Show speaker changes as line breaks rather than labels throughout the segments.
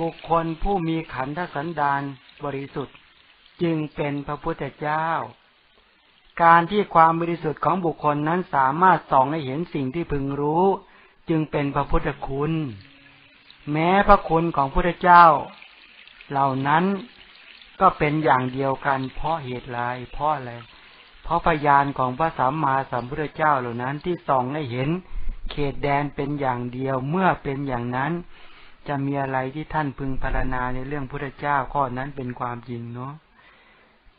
บุคคลผู้มีขันธสันดานบริสุทธิ์ จึงเป็นพระพุทธเจ้า การที่ความบริสุทธิ์ของบุคคลนั้นสามารถส่องให้เห็นสิ่งที่พึงรู้ จึงเป็นพระพุทธคุณ แม้พระคุณของพระเจ้า เหล่านั้นก็เป็นอย่างเดียวกัน เพราะเหตุไรเพราะอะไรเพราะพยานของพระสัมมาสัมพุทธเจ้าเหล่านั้นที่ส่องให้เห็น เขตแดนเป็นอย่างเดียวเมื่อเป็นอย่างนั้น จะมีอะไรที่ท่านพึงพารณาในเรื่องพุทธเจ้าข้อนั้นเป็นความจริงเนาะ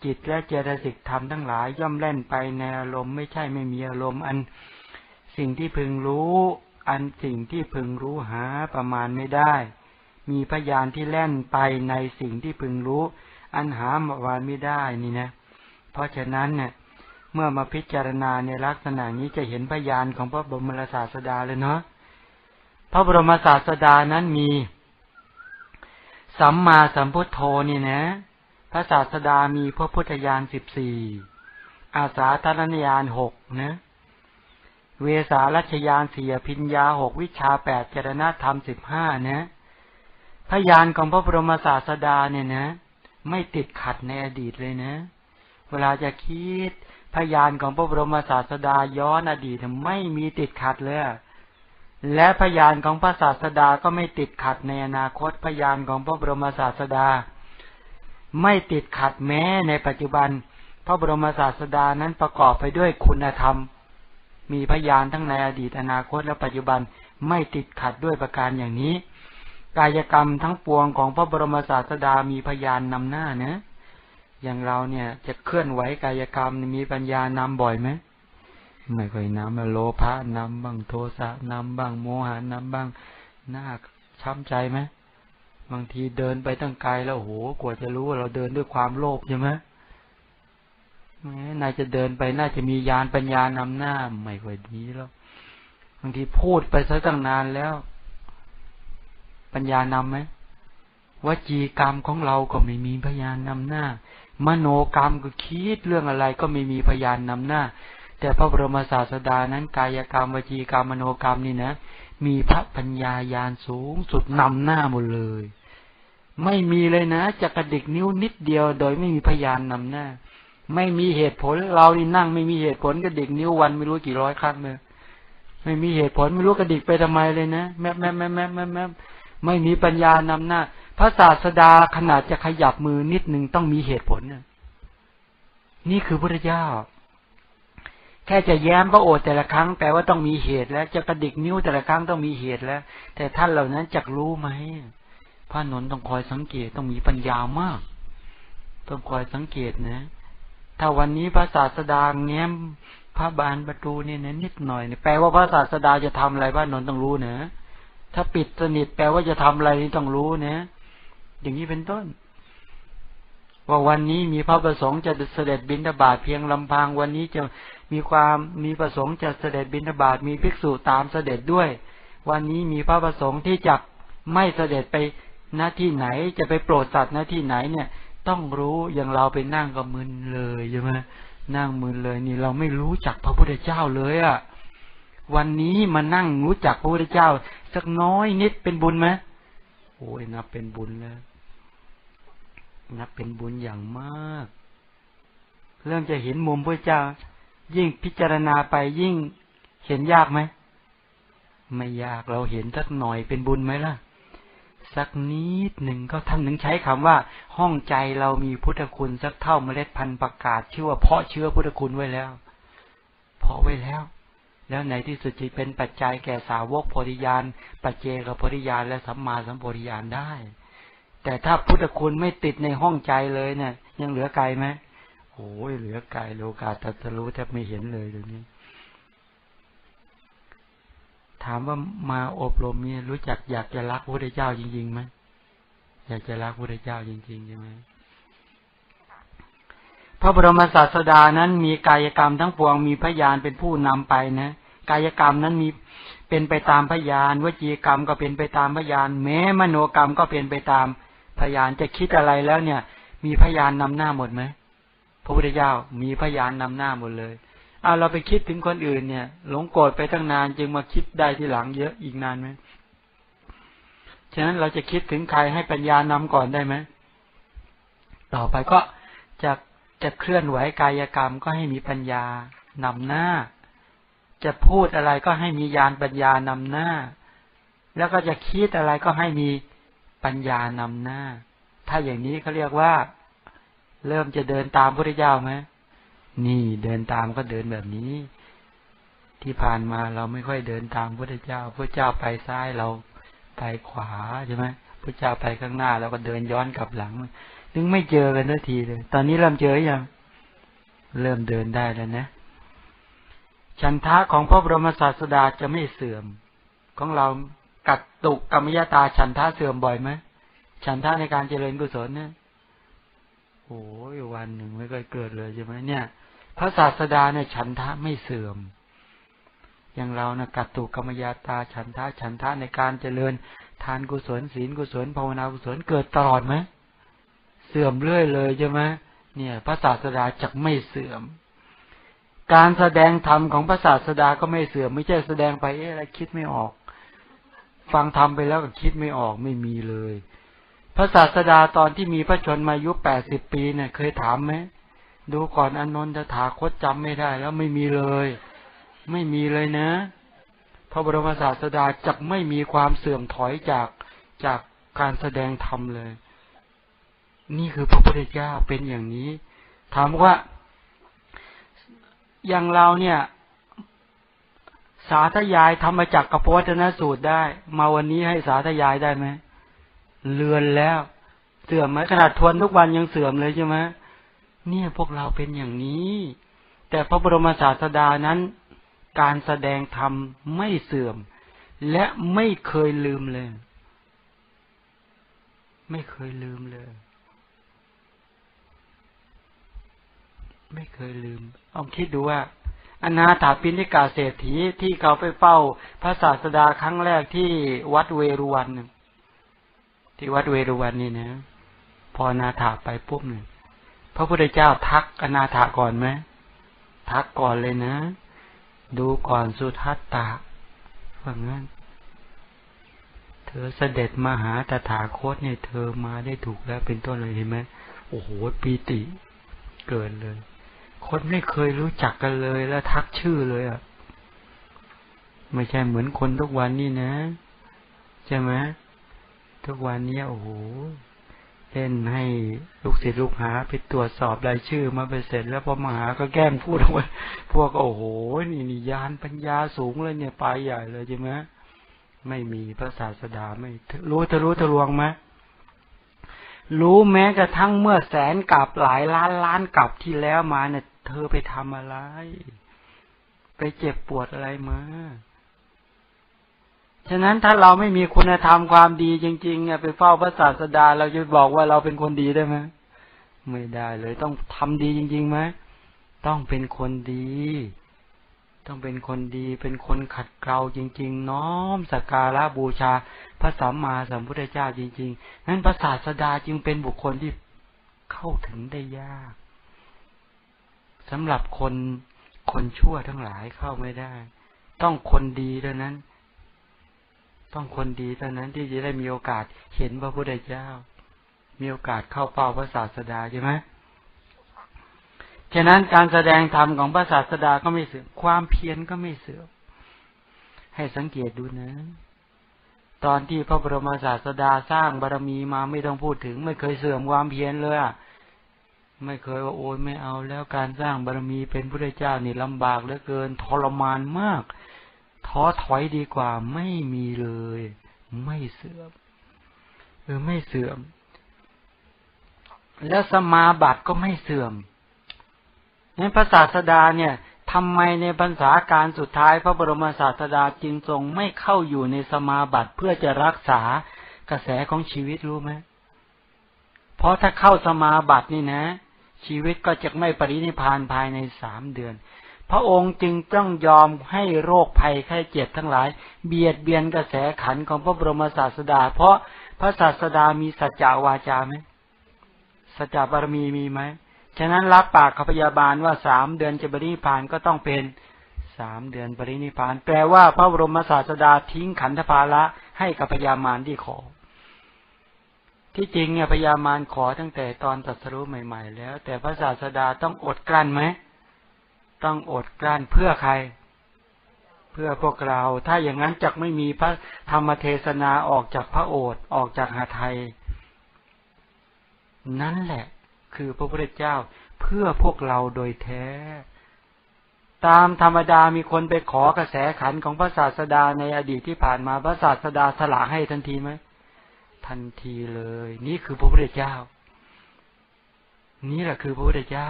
จิตและเจตสิกธรรมทั้งหลายย่อมแล่นไปในอารมณ์ไม่ใช่ไม่มีอารมณ์ อันสิ่งที่พึงรู้ อันสิ่งที่พึงรู้หาประมาณไม่ได้ มีพยานที่แล่นไปในสิ่งที่พึงรู้ อันหาวานไม่ได้นี่นะ เพราะฉะนั้นเนี่ยเมื่อมาพิจารณาในลักษณะนี้จะเห็นพยานของพระบรมศาสดาเลยเนาะ พระบรมศาสดานั้นมี สัมมาสัมพุทโธนี่นะ พระศาสดามีพระพุทธญาณสิบสี่อาสาธนญาณหกนะ เวสารัชยานสี่พิญญาหกวิชาแปดเจรณธรรมสิบห้านะพยานของพระบรมศาสดาเนี่ยนะ ไม่ติดขัดในอดีตเลยนะ เวลาจะคิดพยานของพระบรมศาสดาย้อนอดีตไม่มีติดขัดเลย และพยานของพระศาสดาก็ไม่ติดขัดในอนาคตพยานของพระบรมศาสดา ไม่ติดขัดแม้ในปัจจุบัน พระบรมศาสดานั้นประกอบไปด้วยคุณธรรม มีพยานทั้งในอดีตอนาคตและปัจจุบันไม่ติดขัดด้วยประการอย่างนี้ กายกรรมทั้งปวงของพระบรมศาสดามีพยานนำหน้าเนะ อย่างเราเนี่ยจะเคลื่อนไหวกายกรรมมีปัญญานำบ่อยไหม ไม่ค่อยนำโลภะนำบ้างโทสะนำบ้างโมหานำบ้างหน่าช้ำใจไหมบางทีเดินไปตั้งไกลแล้วโหกว่าจะรู้ว่าเราเดินด้วยความโลภใช่ไหมแม้นายจะเดินไปน่าจะมียานปัญญานำหน้าไม่ค่อยดีแล้วบางทีพูดไปซะตั้งนานแล้ว ปัญญานำไหมวจีกรรมของเราก็ไม่มีพยานนำหน้า มโนกรรมก็คิดเรื่องอะไรก็ไม่มีพยานนำหน้า แต่พระบรมศาสดานั้นกายกรรมวจีกรรมมโนกรรมนี่นะ มีพระปัญญายาณสูงสุดนำหน้าหมดเลย ไม่มีเลยนะจะกระดิกนิ้วนิดเดียว โดยไม่มีพยานนำหน้า ไม่มีเหตุผลเรานี่นั่งไม่มีเหตุผลกระดิกนิ้ววันไม่รู้กี่ร้อยครั้งเลยไม่มีเหตุผลไม่รู้กระดิกไปทำไมเลยนะแม่แม่แม่แม่แม่แม่ไม่มีปัญญานำหน้า พระศาสดาขนาดจะขยับมือนิดหนึ่งต้องมีเหตุผลนี่ยนี่คือพระเจ้า แค่จะแย้มพระโอษฐ์แต่ละครั้งแปลว่าต้องมีเหตุแล้ว จะกระดิกนิ้วแต่ละครั้งต้องมีเหตุแล้ว แต่ท่านเหล่านั้นจักรู้ไหมพระนนต้องคอยสังเกตต้องมีปัญญามาก ต้องคอยสังเกตนะ ถ้าวันนี้พระศาสดาแง้มพระบานประตูเนี่ยนนิดหน่อยเนี่ยแปลว่าพระศาสดาจะทำอะไรพระนนต้องรู้เนะถ้าปิดสนิทแปลว่าจะทำอะไรนี่ต้องรู้นะอย่างนี้เป็นต้นว่าวันนี้มีพระประสงค์จะเสด็จบินทบาทเพียงลำพังวันนี้จะ มีความมีประสงค์จะเสด็จบินทบาทมีภิกษุตามเสด็จด้วย วันนี้มีพระประสงค์ที่จะไม่เสด็จไปหน้าที่ไหนจะไปโปรดสัตว์หน้าที่ไหนเนี่ย ต้องรู้อย่างเราไปนั่งก็มึนเลยใช่ไหมนั่งมึนเลยนี่เราไม่รู้จักพระพุทธเจ้าเลยอะ่ะวันนี้มานั่งรู้จักพระพุทธเจ้า สักน้อยนิดเป็นบุญไหมโอ้ยนับเป็นบุญแล้วนับเป็นบุญอย่างมาก เรื่องจะเห็นมุมพระเจ้า ยิ่งพิจารณาไปยิ่งเห็นยากไหม ไม่ยากเราเห็นสักหน่อยเป็นบุญไหมล่ะ สักนิดหนึ่งก็ท่านถึงใช้คำว่า ห้องใจเรามีพุทธคุณสักเท่าเมล็ดพันธุ์ประกาศ ชื่อว่าเพาะเชื้อพุทธคุณไว้แล้ว เพาะไว้แล้ว แล้วในที่สุดจะเป็นปัจจัยแก่สาวกโพธิญาณปัจเจกโพธิญาณและสัมมาสัมโพธิญาณได้ แต่ถ้าพุทธคุณไม่ติดในห้องใจเลยเนี่ยยังเหลือไกลไหม โอ้ยเหลือไกลโลกาตัสรู้แทบไม่เห็นเลยตรงนี้ ถามว่ามาอบรมเนี่ยรู้จักอยากจะรักพระพุทธเจ้าจริงๆไหมอยากจะรักพระพุทธเจ้าจริงๆใช่ไหมพระบรมศาสดานั้นมีกายกรรมทั้งปวงมีพยานเป็นผู้นำไปนะกายกรรมนั้นมีเป็นไปตามพยานวจีกรรมก็เป็นไปตามพยาน แม้มโนกรรมก็เป็นไปตามพยานจะคิดอะไรแล้วเนี่ย มีพยานนำหน้าหมดไหม พระพุทธเจ้ามีพยานนำหน้าหมดเลยเอาเราไปคิดถึงคนอื่นเนี่ยหลงโกรธไปตั้งนานจึงมาคิดได้ที่หลังเยอะอีกนานไหมฉะนั้นเราจะคิดถึงใครให้ปัญญานำก่อนได้ไหมต่อไปก็จะจะเคลื่อนไหวกายกรรมก็ให้มีปัญญานำหน้า จะพูดอะไรก็ให้มีญาณปัญญานำหน้า แล้วก็จะคิดอะไรก็ให้มีปัญญานำหน้า ถ้าอย่างนี้เขาเรียกว่า เริ่มจะเดินตามพระเจ้าไหมนี่เดินตามก็เดินแบบนี้ ที่ผ่านมาเราไม่ค่อยเดินตามพระเจ้าพระเจ้าไปซ้ายเราไปขวาใช่ไหมพระเจ้าไปข้างหน้าแล้วก็เดินย้อนกลับหลังนึงไม่เจอกันทันทีเลย ตอนนี้เริ่มเจออยังเริ่มเดินได้แล้วนะฉันทะของพระบรมศาสดาจะไม่เสื่อม ของเรากัดตุกกรรมยตาฉันทะเสื่อมบ่อยไหมฉันทะในการเจริญกุศลเนี่ย โอ้ยวันหนึ่งไม่เคยเกิดเลยใช่ไหมเนี่ย พระศาสดาเนี่ยฉันทะไม่เสื่อม อย่างเรานะกัดตุกรรมยาตาฉันทะฉันทะในการเจริญ ทานกุศลศีลกุศลภาวนากุศลเกิดตลอดไหมเสื่อมเรื่อยเลยใช่ไหมเนี่ยพระศาสดาจะไม่เสื่อม การแสดงธรรมของพระศาสดาก็ไม่เสื่อม ไม่ใช่แสดงไปเอ๊ะอะไรคิดไม่ออก ฟังธรรมไปแล้วก็คิดไม่ออกไม่มีเลย พระศาสดาตอนที่มีพระชนมายุแปดสิบปีเนี่ย เคยถามไหมดูก่อนอนนทถาคตจำไม่ได้ แล้วไม่มีเลย ไม่มีเลยนะ พระบรมศาสดาจะไม่มีความเสื่อมถอยจากจากการแสดงธรรมเลย นี่คือพระพุทธเจ้าเป็นอย่างนี้ ถามว่า อย่างเราเนี่ย สาธยายธรรมจักรกับพวัฒนสูตรได้ มาวันนี้ให้สาธยายได้ไหม เลือนแล้ว เสื่อมไหมขนาดทวนทุกวันยังเสื่อมเลยใช่ไหมเนี่ยพวกเราเป็นอย่างนี้ แต่พระบรมศาสดานั้น การแสดงธรรมไม่เสื่อม และไม่เคยลืมเลย ไม่เคยลืมเลย ไม่เคยลืมลองคิดดูว่าอนาถาปิณิกาเศรษฐีที่เขาไปเฝ้าพระศาสดาครั้งแรกที่วัดเวรุวัน ที่วัดเวรุวันนี่นะ พอนาถาไปปุ๊บหนึ่งพระพุทธเจ้าทักอนาถาก่อนไหมทักก่อนเลยนะ ดูก่อนสุทัตตาว่างั้น เธอเสด็จมาหาตถาคตเนี่ย เธอมาได้ถูกแล้วเป็นต้นเลยเห็นไหมโอ้โหปีติเกินเลย คนไม่เคยรู้จักกันเลยแล้วทักชื่อเลยอะ ไม่ใช่เหมือนคนทุกวันนี้นะ ใช่ไหม ทุกวันนี้โอ้โหเล่นให้ลูกศิษย์ลูกหาไปตรวจสอบรายชื่อมาไปเสร็จ แล้วพอมาหาก็แกล้งพูดว่าพวกโอ้โหนี่นี่ยานปัญญาสูงเลยเนี่ยไปใหญ่เลยใช่ไหมไม่มีพระศาสดาไม่รู้ทะรู้ทะลวงไหมรู้แม้กระทั่งเมื่อแสนกับหลายล้านล้านกับที่แล้วมาเนี่ย เธอไปทำอะไร ไปเจ็บปวดอะไรมา ฉะนั้นถ้าเราไม่มีคุณธรรมความดีจริงๆเนี่ยไปเฝ้าพระศาสดา เราจะบอกว่าเราเป็นคนดีได้ไหมไม่ได้เลยต้องทำดีจริงๆไหมต้องเป็นคนดี ต้องเป็นคนดี เป็นคนขัดเกลาจริง ๆ น้อมสักการะบูชา พระสัมมาสัมพุทธเจ้าจริง ๆ นั้นพระศาสดาจึงเป็นบุคคลที่เข้าถึงได้ยากสำหรับคนคนชั่วทั้งหลายเข้าไม่ได้ ต้องคนดีเท่านั้น ต้องคนดีเท่านั้นที่จะได้มีโอกาสเห็นพระพุทธเจ้า มีโอกาสเข้าเฝ้าพระศาสดาใช่ไหมฉะนั้นการแสดงธรรมของพระศาสดาก็ไม่เสื่อมความเพียรก็ไม่เสื่อมให้สังเกตดูนะ ตอนที่พระบรมศาสดาสร้างบารมีมาไม่ต้องพูดถึง ไม่เคยเสื่อมความเพียรเลยอะไม่เคยว่าโอ้ยไม่เอาแล้วการสร้างบารมีเป็นพระเจ้านี่ลำบากเหลือเกินทรมานมาก ท้อถอยดีกว่าไม่มีเลย ไม่เสื่อมเออไม่เสื่อม แล้วสมาบัติก็ไม่เสื่อมนั้นพระศาสดาเนี่ยทำไมในพรรษาการสุดท้ายพระบรมศาสดาจึงทรงไม่เข้าอยู่ในสมาบัติเพื่อจะรักษากระแสของชีวิตรู้ไหมเพราะถ้าเข้าสมาบัตินี่นะ ชีวิตก็จะไม่ปรินิพานภายในสามเดือน ระองค์จึงต้องยอมให้โรคภัยไข้เจ็บทั้งหลาย เบียดเบียนกระแสขันของพระบรมศาสดา เพราะพระศาสดามีสัจจาวาจาไหมสัจจบารมีมีไหมฉะนั้นรับปากขพยาบาลว่าสามเดือนจะปริพานก็ต้องเป็นสามเดือนปรินิพาน แปลว่าพระบรมศาสดาทิ้งขันธภาระให้กับพยามารที่ขอ ที่จริงเนี่ยพญามารขอตั้งแต่ตอนตรัสรู้ใหม่ ๆ แล้ว แต่พระศาสดาต้องอดกลั้นไหม ต้องอดกลั้นเพื่อใคร เพื่อพวกเรา ถ้าอย่างนั้นจะไม่มีพระธรรมเทศนาออกจากพระโอษฐ์ออกจากหาไทย นั่นแหละ คือพระพุทธเจ้าเพื่อพวกเราโดยแท้ ตามธรรมดามีคนไปขอกระแสขันของพระศาสดาในอดีตที่ผ่านมาพระศาสดาสละให้ทันทีไหมทันทีเลย นี่คือพระพุทธเจ้า นี่แหละคือพระพุทธเจ้า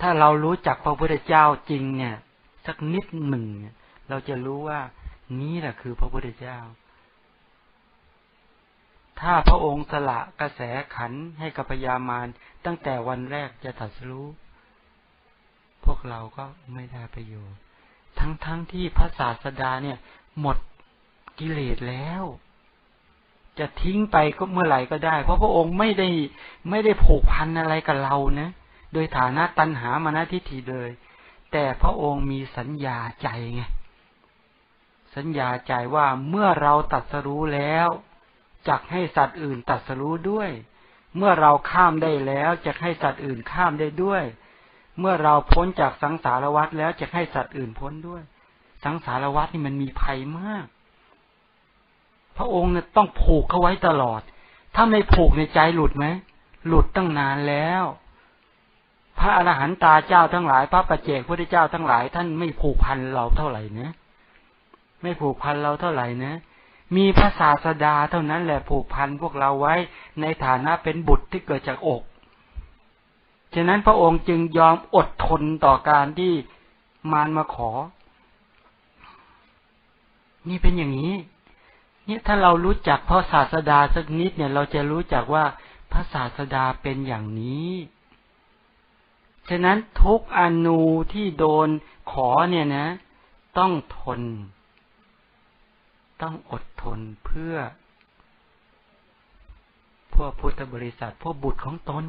ถ้าเรารู้จักพระพุทธเจ้าจริงเนี่ย สักนิดหนึ่งเราจะรู้ว่านี่แหละคือพระพุทธเจ้า ถ้าพระองค์สละกระแสขันให้กับพญามารตั้งแต่วันแรกจะตัดสู้ พวกเราก็ไม่ได้ประโยชน์ ทั้งๆทที่พระศาสดาเนี่ย หมดกิเลสแล้ว จะทิ้งไปก็เมื่อไหร่ก็ได้ เพราะพระองค์ไม่ได้ไม่ได้ผูกพันอะไรกับเรานะ โดยฐานะตัณหามานะทิฏฐิเลย แต่พระองค์มีสัญญาใจไงสัญญาใจว่าเมื่อเราตัดสรู้แล้วจักให้สัตว์อื่นตัดสรู้ด้วย เมื่อเราข้ามได้แล้วจะให้สัตว์อื่นข้ามได้ด้วย เมื่อเราพ้นจากสังสารวัฏแล้วจะให้สัตว์อื่นพ้นด้วย สังสารวัฏนี่มันมีภัยมาก พระองค์เนี่ยต้องผูกเขาไว้ตลอด ถ้าไม่ผูกในใจหลุดไหม หลุดตั้งนานแล้ว พระอรหันตาเจ้าทั้งหลาย พระปัจเจกพระเจ้าทั้งหลาย ท่านไม่ผูกพันเราเท่าไหร่นะไม่ผูกพันเราเท่าไหร่นะ มีพระศาสดาเท่านั้นแหละผูกพันพวกเราไว้ในฐานะเป็นบุตรที่เกิดจากอก ฉะนั้นพระองค์จึงยอมอดทนต่อการที่มารมาขอ นี่เป็นอย่างนี้ เนี่ยถ้าเรารู้จักพระศาสดาสักนิดเนี่ย เราจะรู้จักว่าพระศาสดาเป็นอย่างนี้ ฉะนั้นทุกอนูที่โดนขอเนี่ยนะ ต้องทน ต้องอดทนเพื่อ พวกพุทธบริษัท พวกบุตรของตน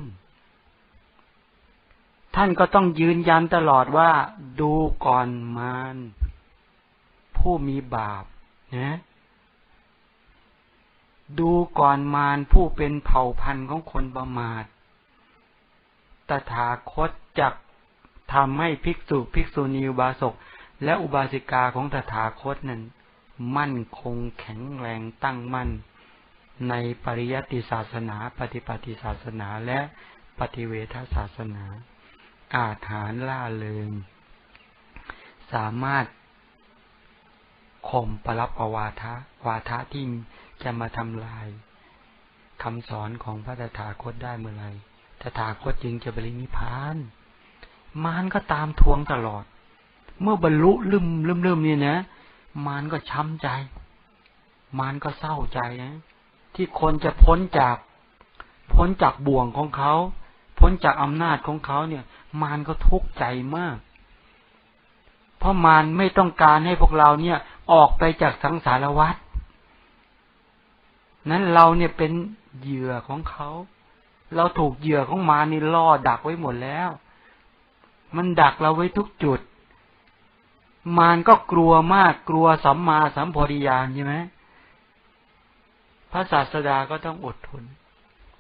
ท่านก็ต้องยืนยันตลอดว่า ดูก่อนมารผู้มีบาปนะดูก่อนมารผู้เป็นเผ่าพันธุ์ของคนประมาท ตถาคต จักทำให้ภิกษุภิกษุณีอุบาสกและอุบาสิกาของตถาคตนั้น มั่นคงแข็งแรงตั้งมั่น ในปริยัติศาสนา ปฏิปฏิศาสนาและปฏิเวทศาสนา อาถานล่าเริงสามารถข่มปรับอวาทะวาทะที่จะมาทำลายคำสอนของพระตถาคตได้เมื่อไรตถาคตจึงจะบรินิพาน มารก็ตามทวงตลอด เมื่อบรรลุลืมลืมลืมนี่นะ มารก็ช้ำใจ มารก็เศร้าใจนะ ที่คนจะพ้นจาก พ้นจากบ่วงของเขา พ้นจากอำนาจของเขาเนี่ย มารก็ทุกข์ใจมาก เพราะมารไม่ต้องการให้พวกเราเนี่ย ออกไปจากสังสารวัฏนั้นเราเนี่ยเป็นเหยื่อของเขา เราถูกเหยื่อของมานี่ล่อดักไว้หมดแล้ว มันดักเราไว้ทุกจุด มารก็กลัวมากกลัวสัมมาสัมพธิญาณใช่ไหมพระศาสดาก็ต้องอดทน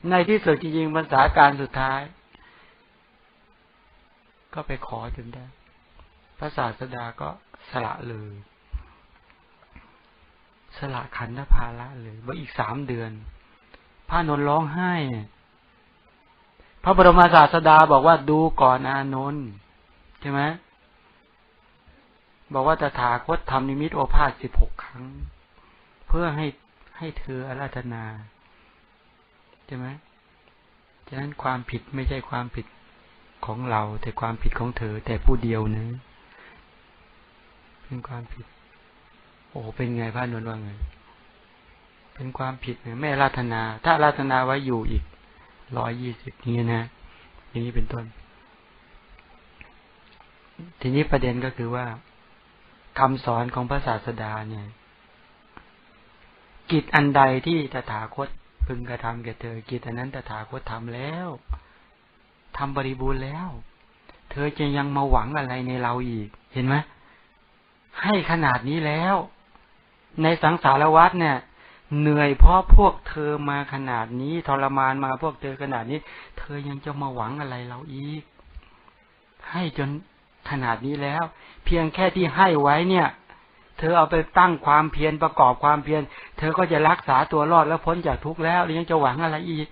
ในที่สุดจริงๆภาษาการสุดท้าย ก็ไปขอจนได้ พระศาสดาก็สละเลยสละขันธภาระเลยว่าอีกสามเดือนพระนนร้องไห้พ ระบรมศาสดาบอกว่าดูก่อนอานนท์ใช่ไหมบอกว่าตถาคตทำนิมิตโอภาสสิบหกครั้ง เพื่อให้ให้เธออาราธนาใช่ไหมฉะนั้นความผิดไม่ใช่ความผิดของเรา แต่ความผิดของเธอ แต่ผู้เดียวนะเป็นความผิด โอ้เป็นไงพระนนท์ว่าไงเป็นความผิดเนี่ยไม่ราธนา ถ้าราธนาไว้อยู่อีก ร้อยยี่สิบนี้นะ อย่างนี้เป็นต้น ทีนี้ประเด็นก็คือว่าคำสอนของพระศาสดาเนี่ย กิจอันใดที่ตถาคตพึงกระทำแก่เธอ กิจอันนั้นตถาคตทำแล้วทำบริบูรณ์แล้ว เธอจะยังมาหวังอะไรในเราอีก เห็นไหมให้ขนาดนี้แล้ว ในสังสารวัฏเนี่ย เหนื่อยเพราะพวกเธอมาขนาดนี้ ทรมานมาพวกเธอขนาดนี้ เธอยังจะมาหวังอะไรเราอีก ให้จนขนาดนี้แล้ว เพียงแค่ที่ให้ไว้เนี่ย เธอเอาไปตั้งความเพียรประกอบความเพียรเธอก็จะรักษาตัวรอดแล้วพ้นจากทุกข์แล้วยังจะหวังอะไรอีก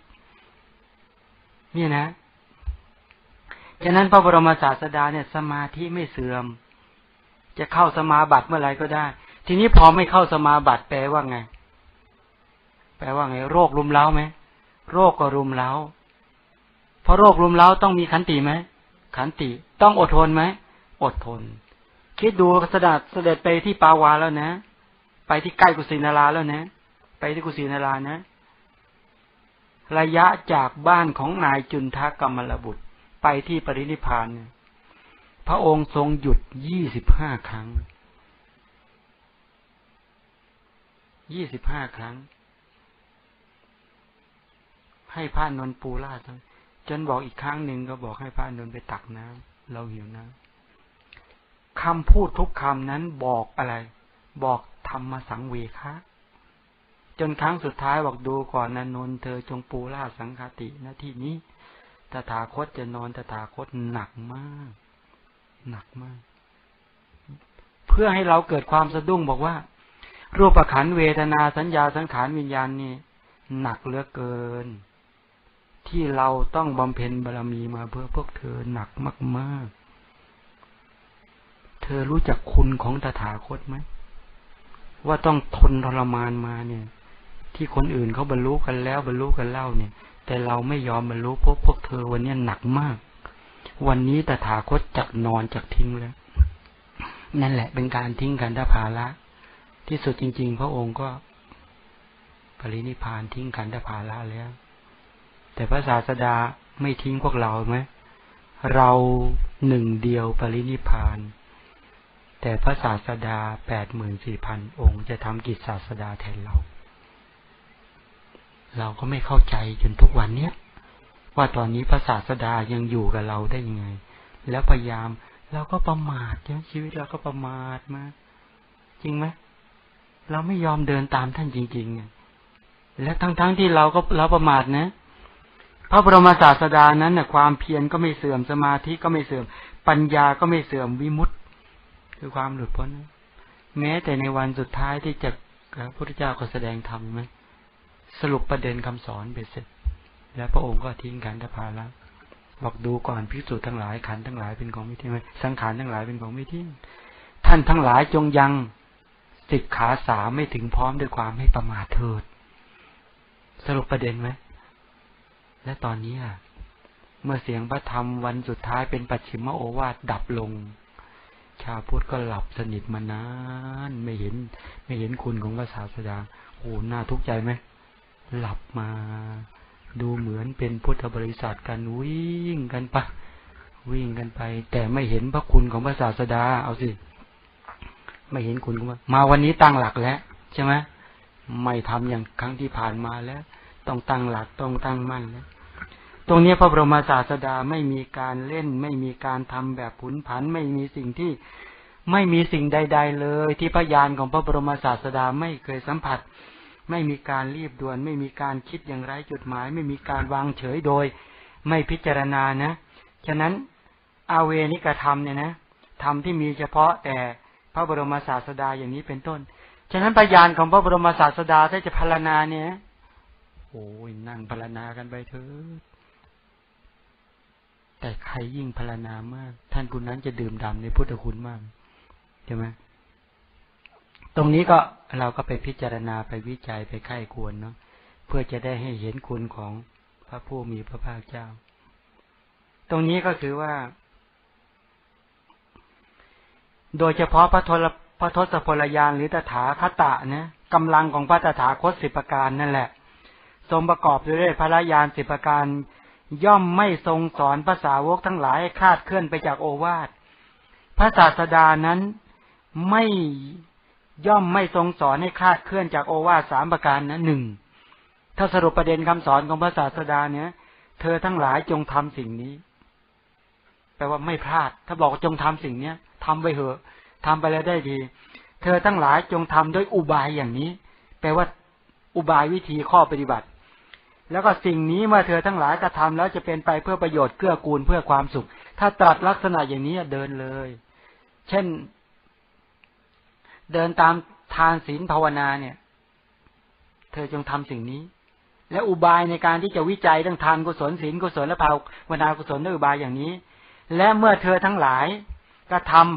นี่นะฉะนั้นพระบรมศาสดาเนี่ยสมาธิไม่เสื่อม จะเข้าสมาบัติเมื่อไรก็ได้ ทีนี้พอไม่เข้าสมาบัติแปลว่าไง แปลว่าไงโรครุมเร้าไหมโรคก็รุมเร้า เพราะโรครุมเร้าต้องมีขันติไหมขันติต้องอดทนไหมอดทน คิดดูสดัดเสด็จไปที่ปาวาแล้วนะ ไปที่ใกล้กุสินาราแล้วนะ ไปที่กุสินารานะ ระยะจากบ้านของนายจุนทกรรมลบุตร ไปที่ปรินิพานพระองค์ทรงหยุดยี่สิบห้าครั้งยี่สิบห้าครั้ง ให้พระนนปูราดจนบอกอีกครั้งหนึ่งก็บอกให้พระนนไปตักน้ำเราหิวน้ำคำพูดทุกคำนั้นบอกอะไร บอกธรรมสังเวคะจนครั้งสุดท้ายบอกดูก่อนนนนเธอจงปูราสังคติณที่นี้ตถาคตจะนอนตถาคตหนักมาก หนักมาก เพื่อให้เราเกิดความสะดุ้งบอกว่า รูปขันเวทนาสัญญาสังขารวิญญาณนี่หนักเหลือเกิน ที่เราต้องบำเพ็ญบารมีมาเพื่อพวกเธอหนักมาก ๆ เธอรู้จักคุณของตถาคตไหม ว่าต้องทนทรมานมาเนี่ย ที่คนอื่นเขาบรรลุกันแล้วบรรลุกันเล่าเนี่ย แต่เราไม่ยอมบรรลุพวกพวกเธอวันนี้หนักมาก วันนี้ตถาคตจักนอนจักทิ้งแล้ว นั่นแหละเป็นการทิ้งกันทภาละที่สุดจริง ๆ พระองค์ก็ปรินิพานทิ้งกันทภาละแล้ว แต่พระศาสดาไม่ทิ้งพวกเราไหมเราหนึ่งเดียวปรินิพาน แต่พระศาสดาแปดหมื่นสี่พันองค์จะทำกิจศาสดาแทนเรา เราก็ไม่เข้าใจจนทุกวันเนี้ยว่าตอนนี้พระศาสดายังอยู่กับเราได้ยังไง แล้วพยายามเราก็ประมาทเนี่ยชีวิตเราก็ประมาทมา จริงไหมเราไม่ยอมเดินตามท่านจริงๆ และทั้งๆทที่เราก็เราประมาทนะ พระบรมศาสดานั้นน่ะความเพียรก็ไม่เสื่อมสมาธิก็ไม่เสื่อม ปัญญาก็ไม่เสื่อมวิมุตต์คือความหลุดพ้น แม้แต่ในวันสุดท้ายที่จะพระพุทธเจ้าก็แสดงธรรมไหมสรุปประเด็นคำสอนเบ็ดเสร็จ แล้วพระองค์ก็ทิ้งขันธพาละบอกดูก่อนพิสูจน์ทั้งหลายขันทั้งหลายเป็นของไม่เที่ยงสังขารทั้งหลายเป็นของไม่เที่ยงท่านทั้งหลายจงยังสิกขาสาไม่ถึงพร้อมด้วยความให้ประมาทเถิด สรุปประเด็นไหม และตอนนี้เมื่อเสียงพระธรรมวันสุดท้ายเป็นปัจฉิมโอวาทดับลง ชาพุทธก็หลับสนิทมานานไม่เห็น ไม่เห็นคุณของพระศาสดาโอ้หน้าทุกข์ใจไหมหลับมา ดูเหมือนเป็นพุทธบริษัทกันวิ่งกันปะวิ่งกันไป แต่ไม่เห็นพระคุณของพระศาสดา เอาสิ ไม่เห็นคุณของมาวันนี้ตั้งหลักแล้วใช่ไหมไม่ทำอย่างครั้งที่ผ่านมาแล้ว ต้องตั้งหลักต้องตั้งมั่นแล้ว ตรงนี้พระบรมศาสดาไม่มีการเล่น ไม่มีการทำแบบผุนผัน ไม่มีสิ่งที่ไม่มีสิ่งใด ๆ เลย ที่พยานของพระบรมศาสดาไม่เคยสัมผัส ไม่มีการรีบด่วน ไม่มีการคิดอย่างไรจุดหมาย ไม่มีการวางเฉยโดย ไม่พิจารณานะ ฉะนั้นอาเวนิกธรรมเนี่ยนะธรรมที่มีเฉพาะแต่พระบรมศาสดาอย่างนี้เป็นต้น ฉะนั้นพยานของพระบรมศาสดาถ้าจะพารณาเนี่ยโอ้ยนั่งพารณากันไปเถอะ แต่ใครยิ่งพารณามาก ท่านผู้นั้นจะดื่มด่าในพุทธคุณมากใช่ไหมตรงนี้ก็เราก็ไปพิจารณาไปวิจัยไปไข้ควรเนาะเพื่อจะได้ให้เห็นคุณของพระผู้มีพระภาคเจ้า ตรงนี้ก็คือว่า โดยเฉพาะพระทศพระทศพลยานหรือตถาคตะนะกำลังของพระตถาคตสิบประการนั่นแหละ ทรงประกอบด้วยพระยานสิบประการ ย่อมไม่ทรงสอนภาษาวกทั้งหลายคาดเคลื่อนไปจากโอวาทพระศาสดานั้นไม่ย่อมไม่ทรงสอนให้คาดเคลื่อนจากโอวาสสามประการนะหนึ่งถ้าสรุปประเด็นคำสอนของพระศาสดาเนี่ยเธอทั้งหลายจงทำสิ่งนี้ แปลว่าไม่พลาด ถ้าบอกจงทำสิ่งเนี้ยทำไปเถอะทำไปแล้วได้ดี เธอทั้งหลายจงทำด้วยอุบายอย่างนี้ แปลว่าอุบายวิธีข้อปฏิบัติ แล้วก็สิ่งนี้เมื่อเธอทั้งหลายกระทาแล้วจะเป็นไปเพื่อประโยชน์เกื้อกูลเพื่อความสุข ถ้าตรัสลักษณะอย่างนี้เดินเลย เช่น เดินตามทานศีลภาวนาเนี่ย เธอจงทำสิ่งนี้ และอุบายในการที่จะวิจัยเรื่องทานกุศลศีลกุศลและภาวนากุศลด้วยอุบายอย่างนี้ และเมื่อเธอทั้งหลายกระทา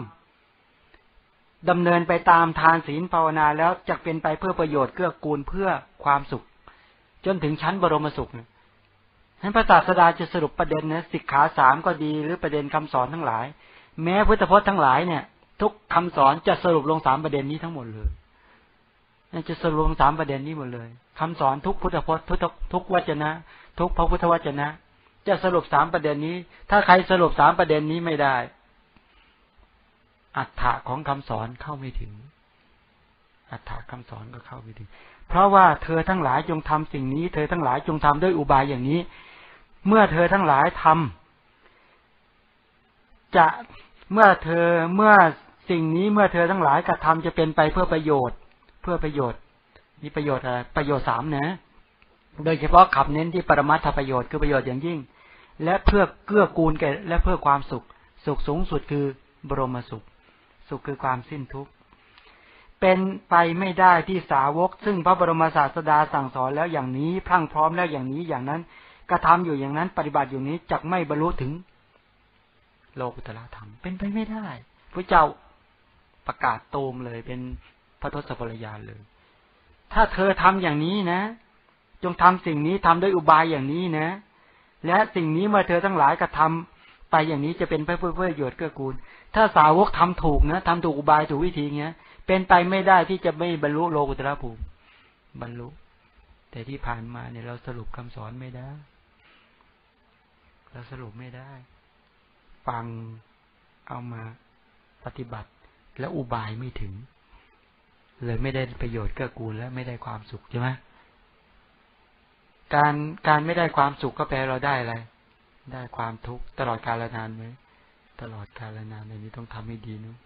ดำเนินไปตามทานศีลภาวนาแล้วจะเป็นไปเพื่อประโยชน์เกื้อกูลเพื่อความสุข จนถึงชั้นบรมสุขนั้นพระศาสดาจะสรุปประเด็นนะสิกขาสามก็ดีหรือประเด็นคำสอนทั้งหลาย แม้พุทธพจน์ทั้งหลายเนี่ย ทุกคำสอนจะสรุปลงสามประเด็นนี้ทั้งหมดเลยจะสรุปลงสามประเด็นนี้หมดเลยคำสอนทุกพุทธพจน์ทุกทุกวจนะ ทุกพระพุทธวจนะ จะสรุปสามประเด็นนี้ ถ้าใครสรุปสามประเด็นนี้ไม่ได้ อัฏฐะของคำสอนเข้าไม่ถึง อัฏฐะคำสอนก็เข้าไม่ถึง เพราะว่าเธอทั้งหลายจงทำสิ่งนี้ เธอทั้งหลายจงทำด้วยอุบายอย่างนี้ เมื่อเธอทั้งหลายทำจะเมื่อเธอเมื่อสิ่งนี้เมื่อเธอทั้งหลายกระทำจะเป็นไปเพื่อประโยชน์ เพื่อประโยชน์มีประโยชน์อะไรประโยชน์สามนะ โดยเฉพาะขับเน้นที่ปรมัตถประโยชน์คือประโยชน์อย่างยิ่ง และเพื่อเกื้อกูลแก่และเพื่อความสุข สุขสูงสุดคือบรมสุข สุขคือความสิ้นทุกข์ เป็นไปไม่ได้ที่สาวก ซึ่งพระบรมศาสดาสั่งสอนแล้วอย่างนี้พรั่งพร้อมแล้วอย่างนี้อย่างนั้นกระทาอยู่อย่างนั้น ปฏิบัติอยู่นี้จักไม่บรรลุถึง โลกุตละธรรม เป็นไปไม่ได้พระเจ้าประกาศโตมเลยเป็นพระทศพลยานเลย ถ้าเธอทำอย่างนี้นะ จงทำสิ่งนี้ทำด้วยอุบายอย่างนี้นะ และสิ่งนี้เมื่อเธอทั้งหลายกระทาไปอย่างนี้จะเป็นเพื่อเพื่อประโยชน์เกื้อกูล ถ้าสาวกทำถูกนะทำถูกอุบายถูกวิธีเงี้ย เป็นไปไม่ได้ที่จะไม่บรรลุโลกุตระภูมิ บรรลุ แต่ที่ผ่านมาเนี่ยเราสรุปคำสอนไม่ได้ เราสรุปไม่ได้ ฟังเอามาปฏิบัติ แล้วอุบายไม่ถึง เลยไม่ได้ประโยชน์เกื้อกูลและไม่ได้ความสุขใช่ไหมการการไม่ได้ความสุขก็แปลเราได้อะไร ได้ความทุกข์ตลอดกาลนานไหมตลอดกาลนานในนี้ต้องทำให้ดีนะ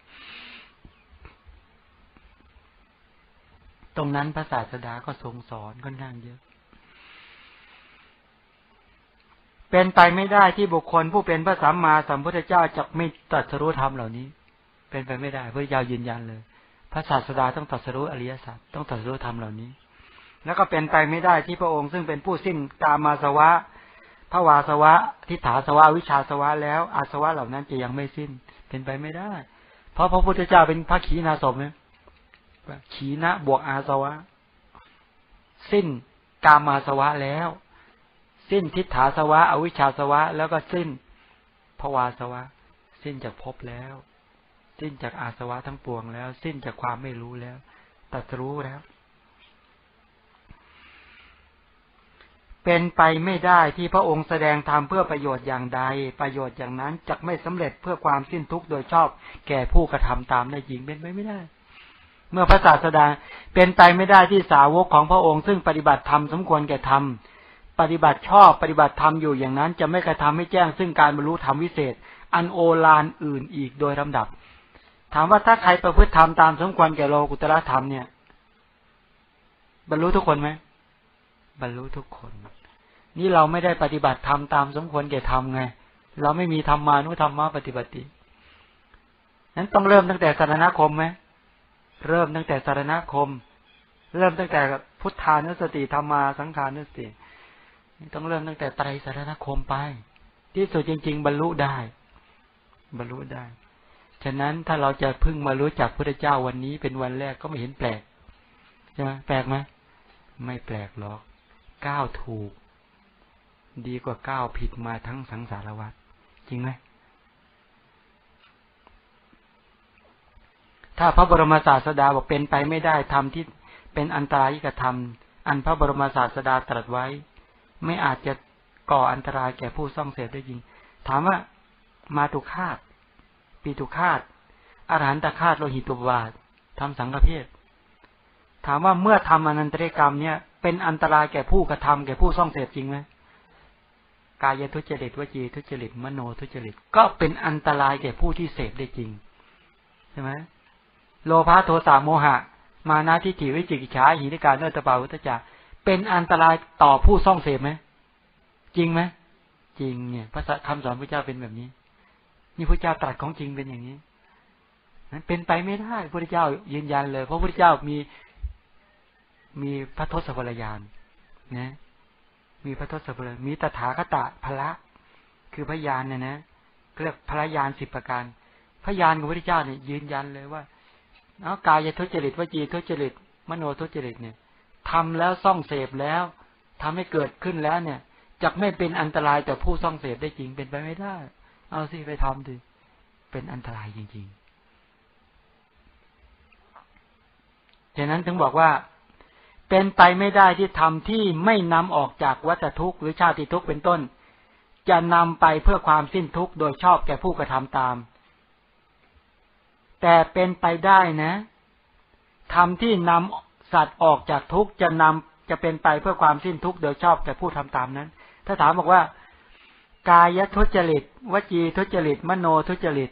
ตรงนั้นพระศาสดาก็ทรงสอนค่อนข้างเยอะ เป็นไปไม่ได้ที่บุคคลผู้เป็นพระสัมมาสัมพุทธเจ้าจะไม่ตรัสรู้ธรรมเหล่านี้ เป็นไปไม่ได้พระเจ้ายืนยันเลย พระศาสดาต้องตรัสรู้อริยสัจต้องตรัสรู้ธรรมเหล่านี้ แล้วก็เป็นไปไม่ได้ที่พระองค์ซึ่งเป็นผู้สิ้นกามาสวะภาวาสวะทิฏฐาสวะวิชาสวะแล้วอาสวะเหล่านั้นจะยังไม่สิ้น เป็นไปไม่ได้ เพราะพระพุทธเจ้าเป็นพระขีณาสมเนี่ย ขีณะบวกอาสวะ สิ้นกามาสวะแล้ว สิ้นทิฏฐาสวะ อวิชชาสวะ แล้วก็สิ้นภาวาสวะ สิ้นจากภพแล้ว สิ้นจากอาสวะทั้งปวงแล้ว สิ้นจากความไม่รู้แล้วตัดรู้แล้ว เป็นไปไม่ได้ที่พระองค์แสดงธรรมเพื่อประโยชน์อย่างใด ประโยชน์อย่างนั้นจะไม่สำเร็จเพื่อความสิ้นทุกข์โดยชอบ แก่ผู้กระทำตามได้จริงเป็นไปไม่ได้ เมื่อพระศาสดาเป็นไปไม่ได้ที่สาวกของพระองค์ซึ่งปฏิบัติธรรมสมควรแก่ธรรมปฏิบัติชอบปฏิบัติธรรมอยู่อย่างนั้น จะไม่กระทำให้แจ้งซึ่งการบรรลุธรรมวิเศษ อันโอฬารอื่นอีกโดยลำดับ ถามว่าถ้าใครประพฤติธรรมตามสมควรแก่โลกุตระธรรมเนี่ย บรรลุทุกคนไหมบรรลุทุกคน นี่เราไม่ได้ปฏิบัติธรรมตามสมควรแก่ธรรมไง เราไม่มีธรรมานุธรรมะปฏิบัตินั้นต้องเริ่มตั้งแต่สารณคมไหม เริ่มตั้งแต่สารณคม เริ่มตั้งแต่พุทธานุสติธรรมาสังขานุสติต้องเริ่มตั้งแต่ไตรสารณคมไป ที่สุดจริง ๆ บรรลุได้ บรรลุได้ ฉะนั้นถ้าเราจะพึ่งมารู้จักพระเจ้าวันนี้เป็นวันแรกก็ไม่เห็นแปลกใช่ไหมแปลกไหมไม่แปลกหรอกก้าวถูก ดีกว่าก้าวผิดมาทั้งสังสารวัฏจริงไหม ถ้าพระบรมศาสดาบอกเป็นไปไม่ได้ทำที่เป็นอันตรายกระทำอันพระบรมศาสดาตรัสไว้ ไม่อาจจะก่ออันตรายแก่ผู้ซ่องเสพได้จริง ถามว่ามาตุคาตปีตุคาตอาหารตคาตโลหิตตุบาททำสังฆเพศถามว่าเมื่อทำอนันตริกรรมเนี่ยเป็นอันตรายแก่ผู้กระทำแก่ผู้ซ่องเสพจริงไหมกายทุจริตวจีทุจริตมโนทุจริตก็เป็นอันตรายแก่ผู้ที่เสพได้จริงใช่ไหม โลภะโทสะโมหะ มานาทิฏฐิวิจิกิจฉาหินิการเนตปาวุตจักเป็นอันตรายต่อผู้ซ่องเสพไหมจริงไหมจริงเนี่ยพระคำสอนพระเจ้าเป็นแบบนี้ นี่พระเจ้าตรัสของจริงเป็นอย่างนี้นั้นเป็นไปไม่ได้พระเจ้ายืนยันเลย เพราะพระเจ้ามีมีพระทศพลยานนะมีพระทศพลมีตถาคตะพระคือพยานเนี่ยนะเรียกพระยานสิบประการพยานของพระเจ้าเนี่ยยืนยันเลยว่า เอากายทุจริตวจีทุจริต มโนทุจริตเนี่ยทำแล้วซ่องเสพแล้วทำให้เกิดขึ้นแล้วเนี่ยจะไม่เป็นอันตรายแต่ผู้ซ่องเสพได้จริงเป็นไปไม่ได้ เอาสิไปทำดิเป็นอันตรายจริงๆฉะนั้นถึงบอกว่า เป็นไปไม่ได้ที่ทำที่ไม่นำออกจากวัฏทุกข์หรือชาติทุกข์เป็นต้น จะนำไปเพื่อความสิ้นทุกข์โดยชอบแก่ผู้กระทำตาม แต่เป็นไปได้นะทำที่นำสัตว์ออกจากทุกข์จะนำจะเป็นไปเพื่อความสิ้นทุกข์โดยชอบแก่ผู้ทำตามนั้น ถ้าถามบอกว่า กายทุจริตวจีทุจริต มโนทุจริต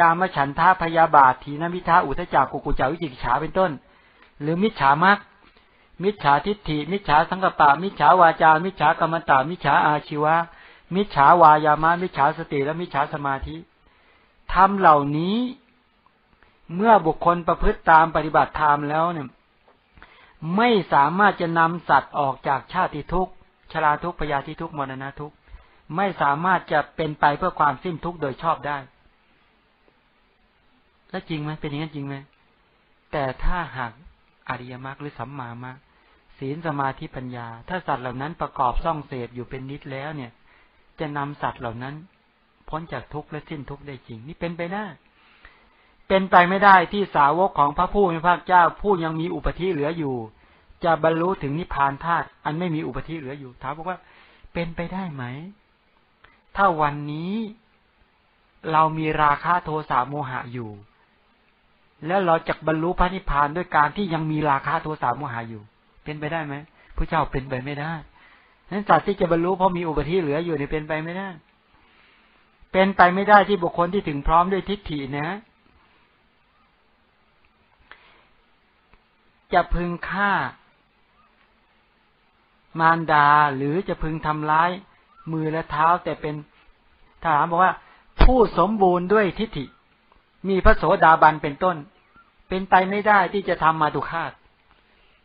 กามฉันทาพยาบาททีนมิทาอุทจักกุกุจาวิจิกิจฉาเป็นต้น หรือมิจฉามักมิจฉาทิฏฐิ มิจฉาสังกปะ มิจฉาวาจา มิจฉากรรมตามิจฉาอาชีวะ มิจฉาวายามะมิจฉาสติและมิจฉาสมาธิทำเหล่านี้ เมื่อบุคคลประพฤติตามปฏิบัติธรรมแล้วเนี่ย ไม่สามารถจะนำสัตว์ออกจากชาติทุกข์ชราทุกข์พยาธิทุกข์มรณะทุกข์ไม่สามารถจะเป็นไปเพื่อความสิ้นทุกข์โดยชอบได้ แล้วจริงไหมเป็นอย่างนั้นจริงไหมแต่ถ้าหากอริยมรรคหรือสัมมามรรคศีลสมาธิปัญญา ถ้าสัตว์เหล่านั้นประกอบซ่องเสพอยู่เป็นนิดแล้วเนี่ย จะนำสัตว์เหล่านั้น พ้นจากทุกข์และสิ้นทุกข์ได้จริง นี่เป็นไปได้ เป็นไปไม่ได้ที่สาวกของพระผู้มีพระเจ้าผู้ยังมีอุปธิเหลืออยู่ จะบรรลุถึงนิพพานธาตุอันไม่มีอุปธิเหลืออยู่ถามบอกว่า เป็นไปได้ไหม ถ้าวันนี้เรามีราคะโทสะโมหะอยู่ แล้วเราจะบรรลุพระนิพพานด้วยการที่ยังมีราคะโทสะโมหะอยู่ เป็นไปได้ไหมพระเจ้าเป็นไปไม่ได้นั้นสัตว์ที่จะบรรลุเพราะมีอุปธิเหลืออยู่เนี่ยเป็นไปไม่ได้ เป็นไปไม่ได้ที่บุคคลที่ถึงพร้อมด้วยทิฏฐินะ จะพึงฆ่ามารดาหรือจะพึงทำร้ายมือและเท้าแต่เป็นถามบอกว่า ผู้สมบูรณ์ด้วยทิฏฐิ มีพระโสดาบันเป็นต้น เป็นไปไม่ได้ที่จะทำมาตุคาต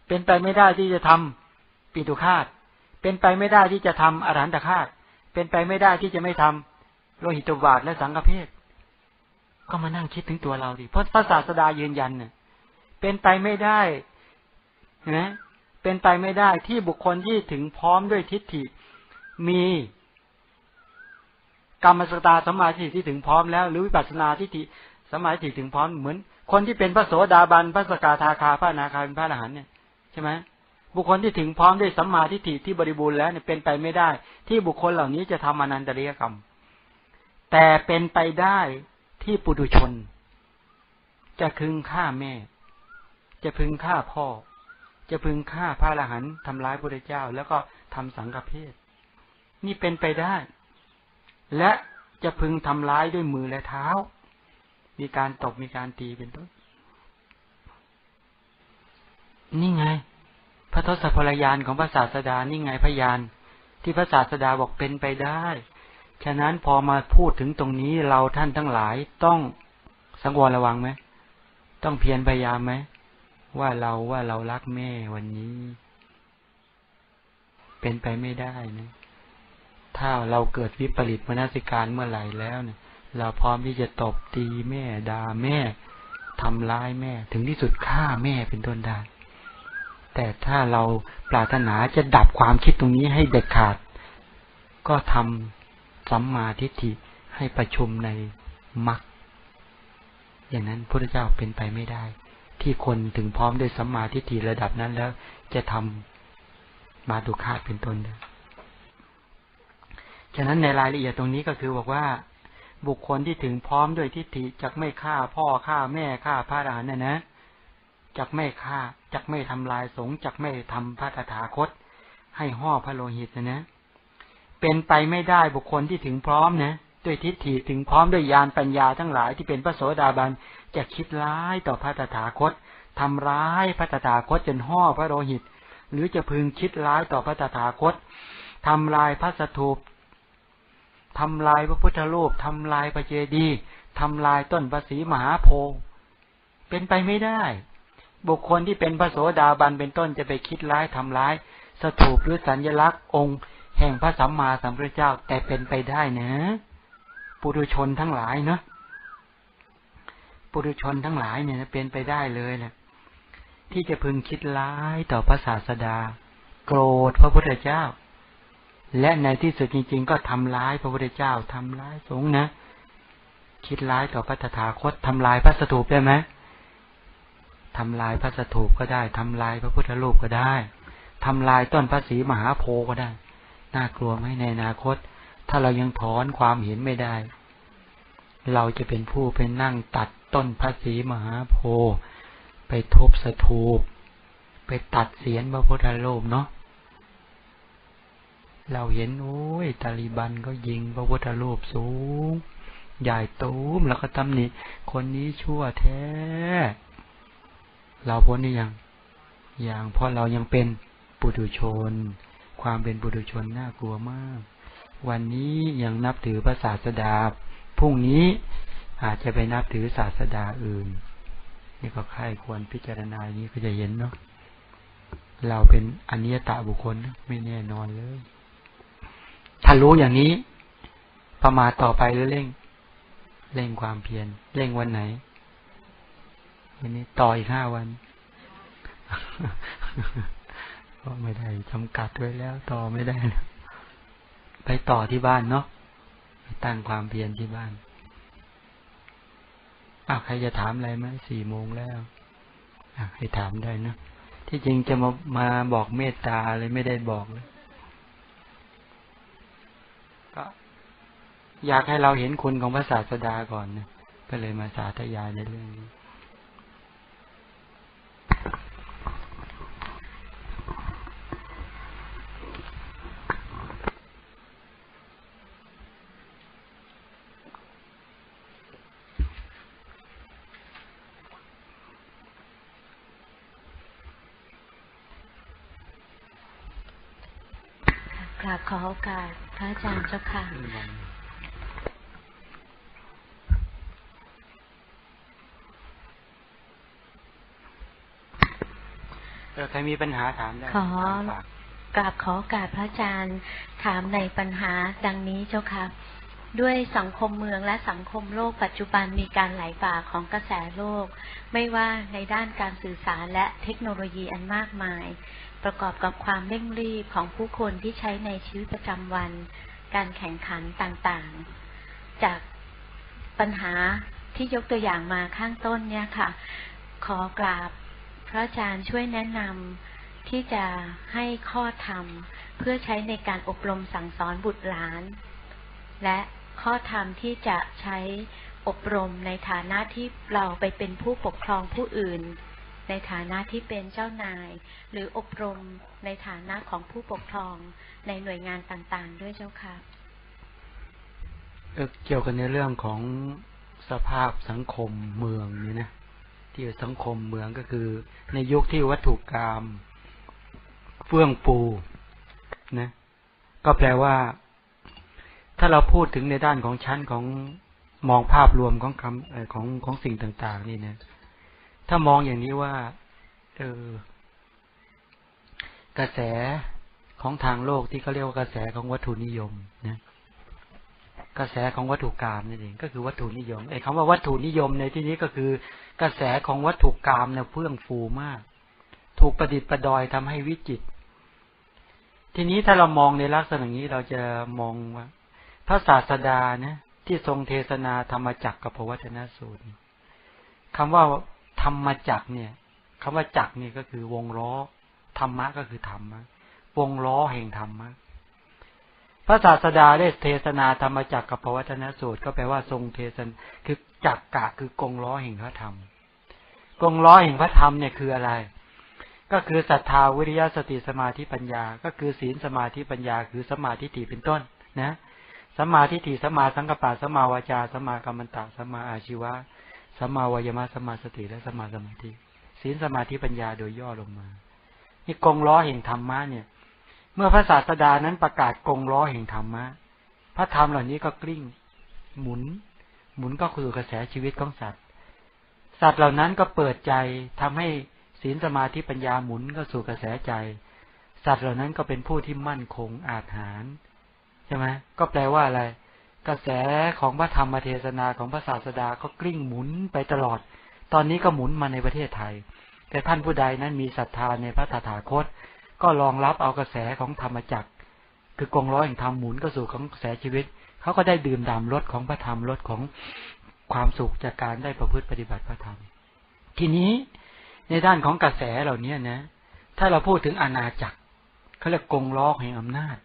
เป็นไปไม่ได้ที่จะทำปีตุคาตเป็นไปไม่ได้ที่จะทำอรหันตคาตเป็นไปไม่ได้ที่จะไม่ทำโลหิตวาดและสังฆเพศก็มานั่งคิดถึงตัวเราดิเพราะพระศาสดายืนยันเนี่ยเป็นไปไม่ได้ นะเป็นไปไม่ได้ที่บุคคลที่ถึงพร้อมด้วยทิฏฐิมีกรรมสตาสมาธิที่ถึงพร้อมแล้ว หรือวิปัสสนาทิฏฐิสมาธิถึงพร้อมเหมือน คนที่เป็นพระโสดาบันพระสกาทาคาพระนาคาเป็นพระอรหันต์เนี่ยใช่ไหมบุคคลที่ถึงพร้อมด้วยสัมมาทิฏฐิที่บริบูรณ์แล้วเนี่ยเป็นไปไม่ได้ ที่บุคคลเหล่านี้จะทำอนันตริยกรรม แต่เป็นไปได้ที่ปุถุชน จะคึงฆ่าแม่ จะพึงฆ่าพ่อ จะพึงฆ่าพระอรหันต์ทำร้ายพระเจ้า แล้วก็ทำสังฆเพศนี่เป็นไปได้ และจะพึงทำร้ายด้วยมือและเท้า มีการตบมีการตีเป็นต้นนี่ไง พระทศพลยานของพระศาสดานี่ไงพยาน ที่พระศาสดาบอกเป็นไปได้ ฉะนั้นพอมาพูดถึงตรงนี้เราท่านทั้งหลายต้องสังวรระวังไหม ต้องเพียรพยายามไหม ว่าเราว่าเรารักแม่วันนี้ เป็นไปไม่ได้นะถ้าเราเกิดวิปริตมนสิการเมื่อไหร่แล้วเนี่ย เราพร้อมที่จะตบตีแม่ด่าแม่ทำร้ายแม่ ถึงที่สุดฆ่าแม่เป็นต้นได้แต่ถ้าเราปรารถนาจะดับความคิดตรงนี้ให้เด็ดขาด ก็ทำสัมมาทิฏฐิให้ประชุมในมรรคอย่างนั้นพระเจ้าเป็นไปไม่ได้ ที่คนถึงพร้อมด้วยสัมมาทิฏฐิระดับนั้นแล้ว จะทำมาดุคาเป็นต้นฉะนั้นในรายละเอียดตรงนี้ก็คือบอกว่า บุคคลที่ถึงพร้อมด้วยทิฏฐิจะไม่ฆ่าพ่อฆ่าแม่ฆ่าพระอรหันต์น่ยนะจะไม่ฆ่าจะไม่ทำลายสงจะไม่ทำพระตถาคต ให้ห่อพระโลหิตนะนะเป็นไปไม่ได้บุคคลที่ถึงพร้อมนะ ด้วยทิฏฐิถึงพร้อมด้วยญาณปัญญาทั้งหลายที่เป็นพระโสดาบันจะคิดร้ายต่อพระตถาคตทำร้ายพระตถาคตจนห่อพระโลหิต หรือจะพึงคิดร้ายต่อพระตถาคตทำลายพระสถูปทำลายพระพุทธรูปทำลายพระเจดีย์ทำลายต้นภาษีมหาโพธิ์เป็นไปไม่ได้ บุคคลที่เป็นพระโสดาบันเป็นต้นจะไปคิดร้ายทำร้าย สถูปหรือสัญลักษณ์องค์ แห่งพระสัมมาสัมพุทธเจ้าแต่เป็นไปได้นะ ปุถุชนทั้งหลายเนาะปุถุชนทั้งหลายเนี่ยเป็นไปได้เลยแหละที่จะพึงคิดร้ายต่อพระศาสดา โกรธพระพุทธเจ้า และในที่สุดจริง ๆ ก็ทำร้ายพระพุทธเจ้าทำร้ายสงฆ์นะ คิดร้ายต่อพระตถาคตทำลายพระสถูปได้ไหมทำลายพระสถูปก็ได้ทำลายพระพุทธรูปก็ได้ทำลายต้นพระศรีมหาโพก็ได้ น่ากลัวไหมในอนาคต ถ้าเรายังถอนความเห็นไม่ได้ เราจะเป็นผู้ไปนั่งตัดต้นพระศรีมหาโพธิ์ไปทบสถูป ไปตัดเสียนพระพุทธรูปเนาะเราเห็นโอ้ยตาลีบันก็ยิงพระพุทธรูปสูง ใหญ่ตูมแล้วก็ตำหนิคนนี้ชั่วแท้ เราพ้นนี่ยังอย่างเพราะเรายังเป็นปุถุชน ความเป็นปุถุชนน่ากลัวมาก วันนี้ยังนับถือพระศาสดา พรุ่งนี้อาจจะไปนับถือศาสดาอื่น นี่ก็ใค่ายควรพิจารณาอย่างนี้ก็จะเห็นเนาะ เราเป็นอนิยตาบุคคลไม่แน่นอนเลย ถ้ารู้อย่างนี้ ประมาต่อไปหรือเร่ง เร่งความเพียร เร่งวันไหน วันนี้ต่ออีกห้าวันก็ไม่ได้จำกัดไว้แล้วต่อไม่ได้ ไปต่อที่บ้านเนาะตั้งความเพียรที่บ้านอ้าวใครจะถามอะไรไหมสี่โมงแล้วอให้ถามได้นะที่จริงจะมามาบอกเมตตาอะไรไม่ได้บอกเลยก็อยากให้เราเห็นคุณของพระศาสดาก่อนนะก็เลยมาสาธยายในเรื่องนี้
ราบขอโอกาสพระ อาจารย์เจ้าค่ะ
ใครมีปัญหาถามได้
ขอกราบขอโอกาสพระอาจารย์ถามในปัญหาดังนี้เจ้าค่ะ ด้วยสังคมเมืองและสังคมโลกปัจจุบันมีการไหลบ่าของกระแสโลก ไม่ว่าในด้านการสื่อสารและเทคโนโลยีอันมากมาย ประกอบกับความเร่งรีบของผู้คนที่ใช้ในชีวิตประจำวัน การแข่งขันต่างๆ จากปัญหาที่ยกตัวอย่างมาข้างต้นเนี่ยค่ะ ขอกราบพระอาจารย์ช่วยแนะนำที่จะให้ข้อธรรม เพื่อใช้ในการอบรมสั่งสอนบุตรหลาน และ ข้อธรรมที่จะใช้อบรมในฐานะที่เราไปเป็นผู้ปกครองผู้อื่น ในฐานะที่เป็นเจ้านาย หรืออบรมในฐานะของผู้ปกครองในหน่วยงานต่างๆ ด้วยเจ้าค่ะ
เกี่ยวกันในเรื่องของสภาพสังคมเมืองนี่นะที่สังคมเมืองก็คือ ในยุคที่วัตถุกรรมเฟื่องปูนะก็แปลว่า ถ้าเราพูดถึงในด้านของชั้นของมองภาพรวมของคำของของสิ่งต่าง ๆ นี่เนี่ยถ้ามองอย่างนี้ว่า เออกระแสของทางโลกที่เขาเรียกว่ากระแสของวัตถุนิยมนะกระแสของวัตถุกรรมนั่นเองก็คือวัตถุนิยมไอ้คำว่าวัตถุนิยมในที่นี้ก็คือ กระแสของวัตถุกรรมเนี่ยเฟื่องฟูมาก ถูกประดิษฐ์ประดอยทำให้วิจิต ทีนี้ถ้าเรามองในลักษณะนี้เราจะมองว่า พระศาสดาเนี่ยที่ทรงเทศนาธรรมจักรกับพระวัฒนสูตรคำว่าธรรมจักเนี่ยคำว่าจักเนี่ยก็คือวงล้อธรรมะก็คือธรรมะวงล้อแห่งธรรมะพระศาสดาได้เทศนาธรรมจักกับพระวัฒนสูตร ก็แปลว่าทรงเทศนคือจักกะคือกงล้อแห่งพระธรรม กงล้อแห่งพระธรรมเนี่ยคืออะไร ก็คือศรัทธาวิริยะสติสมาธิปัญญา ก็คือศีลสมาธิปัญญา คือสมาธิฏฐิเป็นต้นนะ สมาธิฏฐิสมาสังกปะสมาวาจาสมากรรมตะสมาอาชีวะสมาวายมะสมาสติและสมาสมาธิศีลสมาธิปัญญาโดยย่อลงมานี่กงล้อแห่งธรรมะเนี่ย เมื่อพระศาสดานั้นประกาศกงล้อแห่งธรรมะพระธรรมเหล่านี้ก็กลิ้ง หมุน หมุนก็คือกระแสชีวิตของสัตว์ สัตว์เหล่านั้นก็เปิดใจทำให้ศีลสมาธิปัญญาหมุนก็สู่กระแสใจ สัตว์เหล่านั้นก็เป็นผู้ที่มั่นคงอาถรร ใช่ไหมก็แปลว่าอะไร กระแสของพระธรรมเทศนาของพระศาสดาก็กลิ้งหมุนไปตลอด ตอนนี้ก็หมุนมาในประเทศไทย แต่ท่านผู้ใดนั้นมีศรัทธาในพระตถาคต ก็รองรับเอากระแสของธรรมจักร คือกองร้อยแห่งธรรมหมุนก็สู่ของกระแสชีวิตเขาก็ได้ดื่มด่ำรสของพระธรรมรสของความสุขจากการได้ประพฤติปฏิบัติพระธรรม ทีนี้ในด้านของกระแสเหล่านี้นะ ถ้าเราพูดถึงอาณาจักรเขาเรียกกงล้อแห่งอำนาจ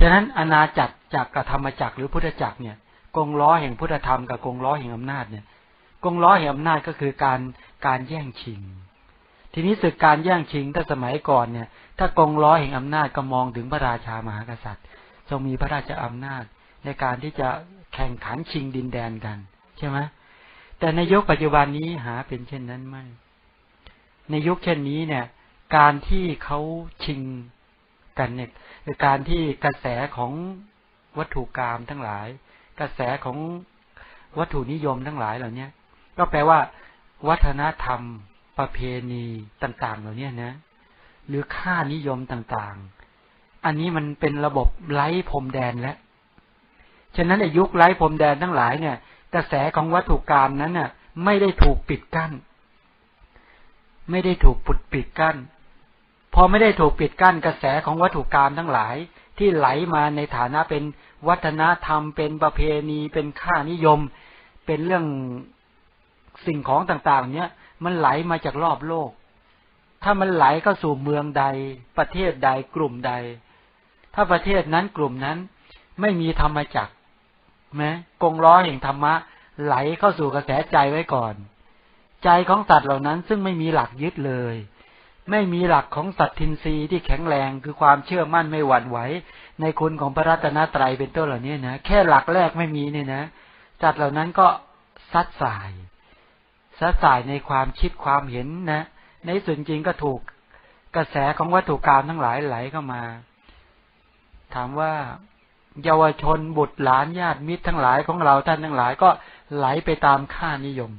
ฉะนั้นอาณาจักรจากกธรรมจักรหรือพุทธจักรเนี่ยกงล้อแห่งพุทธธรรมกับกงล้อแห่งอำนาจเนี่ยกงล้อแห่งอำนาจก็คือการการแย่งชิง ทีนี้ศึกการแย่งชิงถ้าสมัยก่อนเนี่ย ถ้ากงล้อแห่งอำนาจก็มองถึงพระราชามหากษัตริย์ทรงมีพระราชอำนาจในการที่จะแข่งขันชิงดินแดนกัน ใช่ไหมแต่ในยุคปัจจุบันนี้หาเป็นเช่นนั้นไม่ ในยุคเช่นนี้เนี่ย การที่เขาชิงกันเนี่ย คือการที่กระแสของวัตถุกรรมทั้งหลาย กระแสของวัตถุนิยมทั้งหลายเหล่านี้ก็แปลว่า วัฒนธรรม ประเพณีต่าง ๆ เหล่านี้นะ หรือค่านิยมต่างๆ อันนี้มันเป็นระบบไร้พรมแดนแล้วฉะนั้นในยุคไร้พรมแดนทั้งหลายเนี่ย กระแสของวัตถุกรรมนั้นน่ะ ไม่ได้ถูกปิดกั้น ไม่ได้ถูกปุดปิดกั้น พอไม่ได้ถูกปิดกั้นกระแสของวัตถุกรรมทั้งหลาย ที่ไหลมาในฐานะเป็นวัฒนธรรม เป็นประเพณีเป็นค่านิยม เป็นเรื่องสิ่งของต่างๆ เนี้ยมันไหลมาจากรอบโลก ถ้ามันไหลก็สู่เมืองใด ประเทศใดกลุ่มใด ถ้าประเทศนั้นกลุ่มนั้น ไม่มีธรรมจักรไหมกงล้อแห่งธรรมะ ไหลเข้าสู่กระแสใจไว้ก่อน ใจของสัตว์เหล่านั้นซึ่งไม่มีหลักยึดเลย ไม่มีหลักของสัตทินรีที่แข็งแรงคือความเชื่อมั่นไม่หวั่นไหว ในคุณของพระรัตนตรัยเป็นต้นเหล่านี้นะ แค่หลักแรกไม่มีเนี่ยนะสัตว์เหล่านั้นก็ซัดสายซัดสายในความคิดความเห็นนะ ในส่วนจริงก็ถูกกระแสของวัตถุกรรมทั้งหลายไหลเข้ามา ถามว่าเยาวชนบุตรหลานญาติมิตรทั้งหลายของเราท่านทั้งหลายก็ไหลไปตามค่านิยม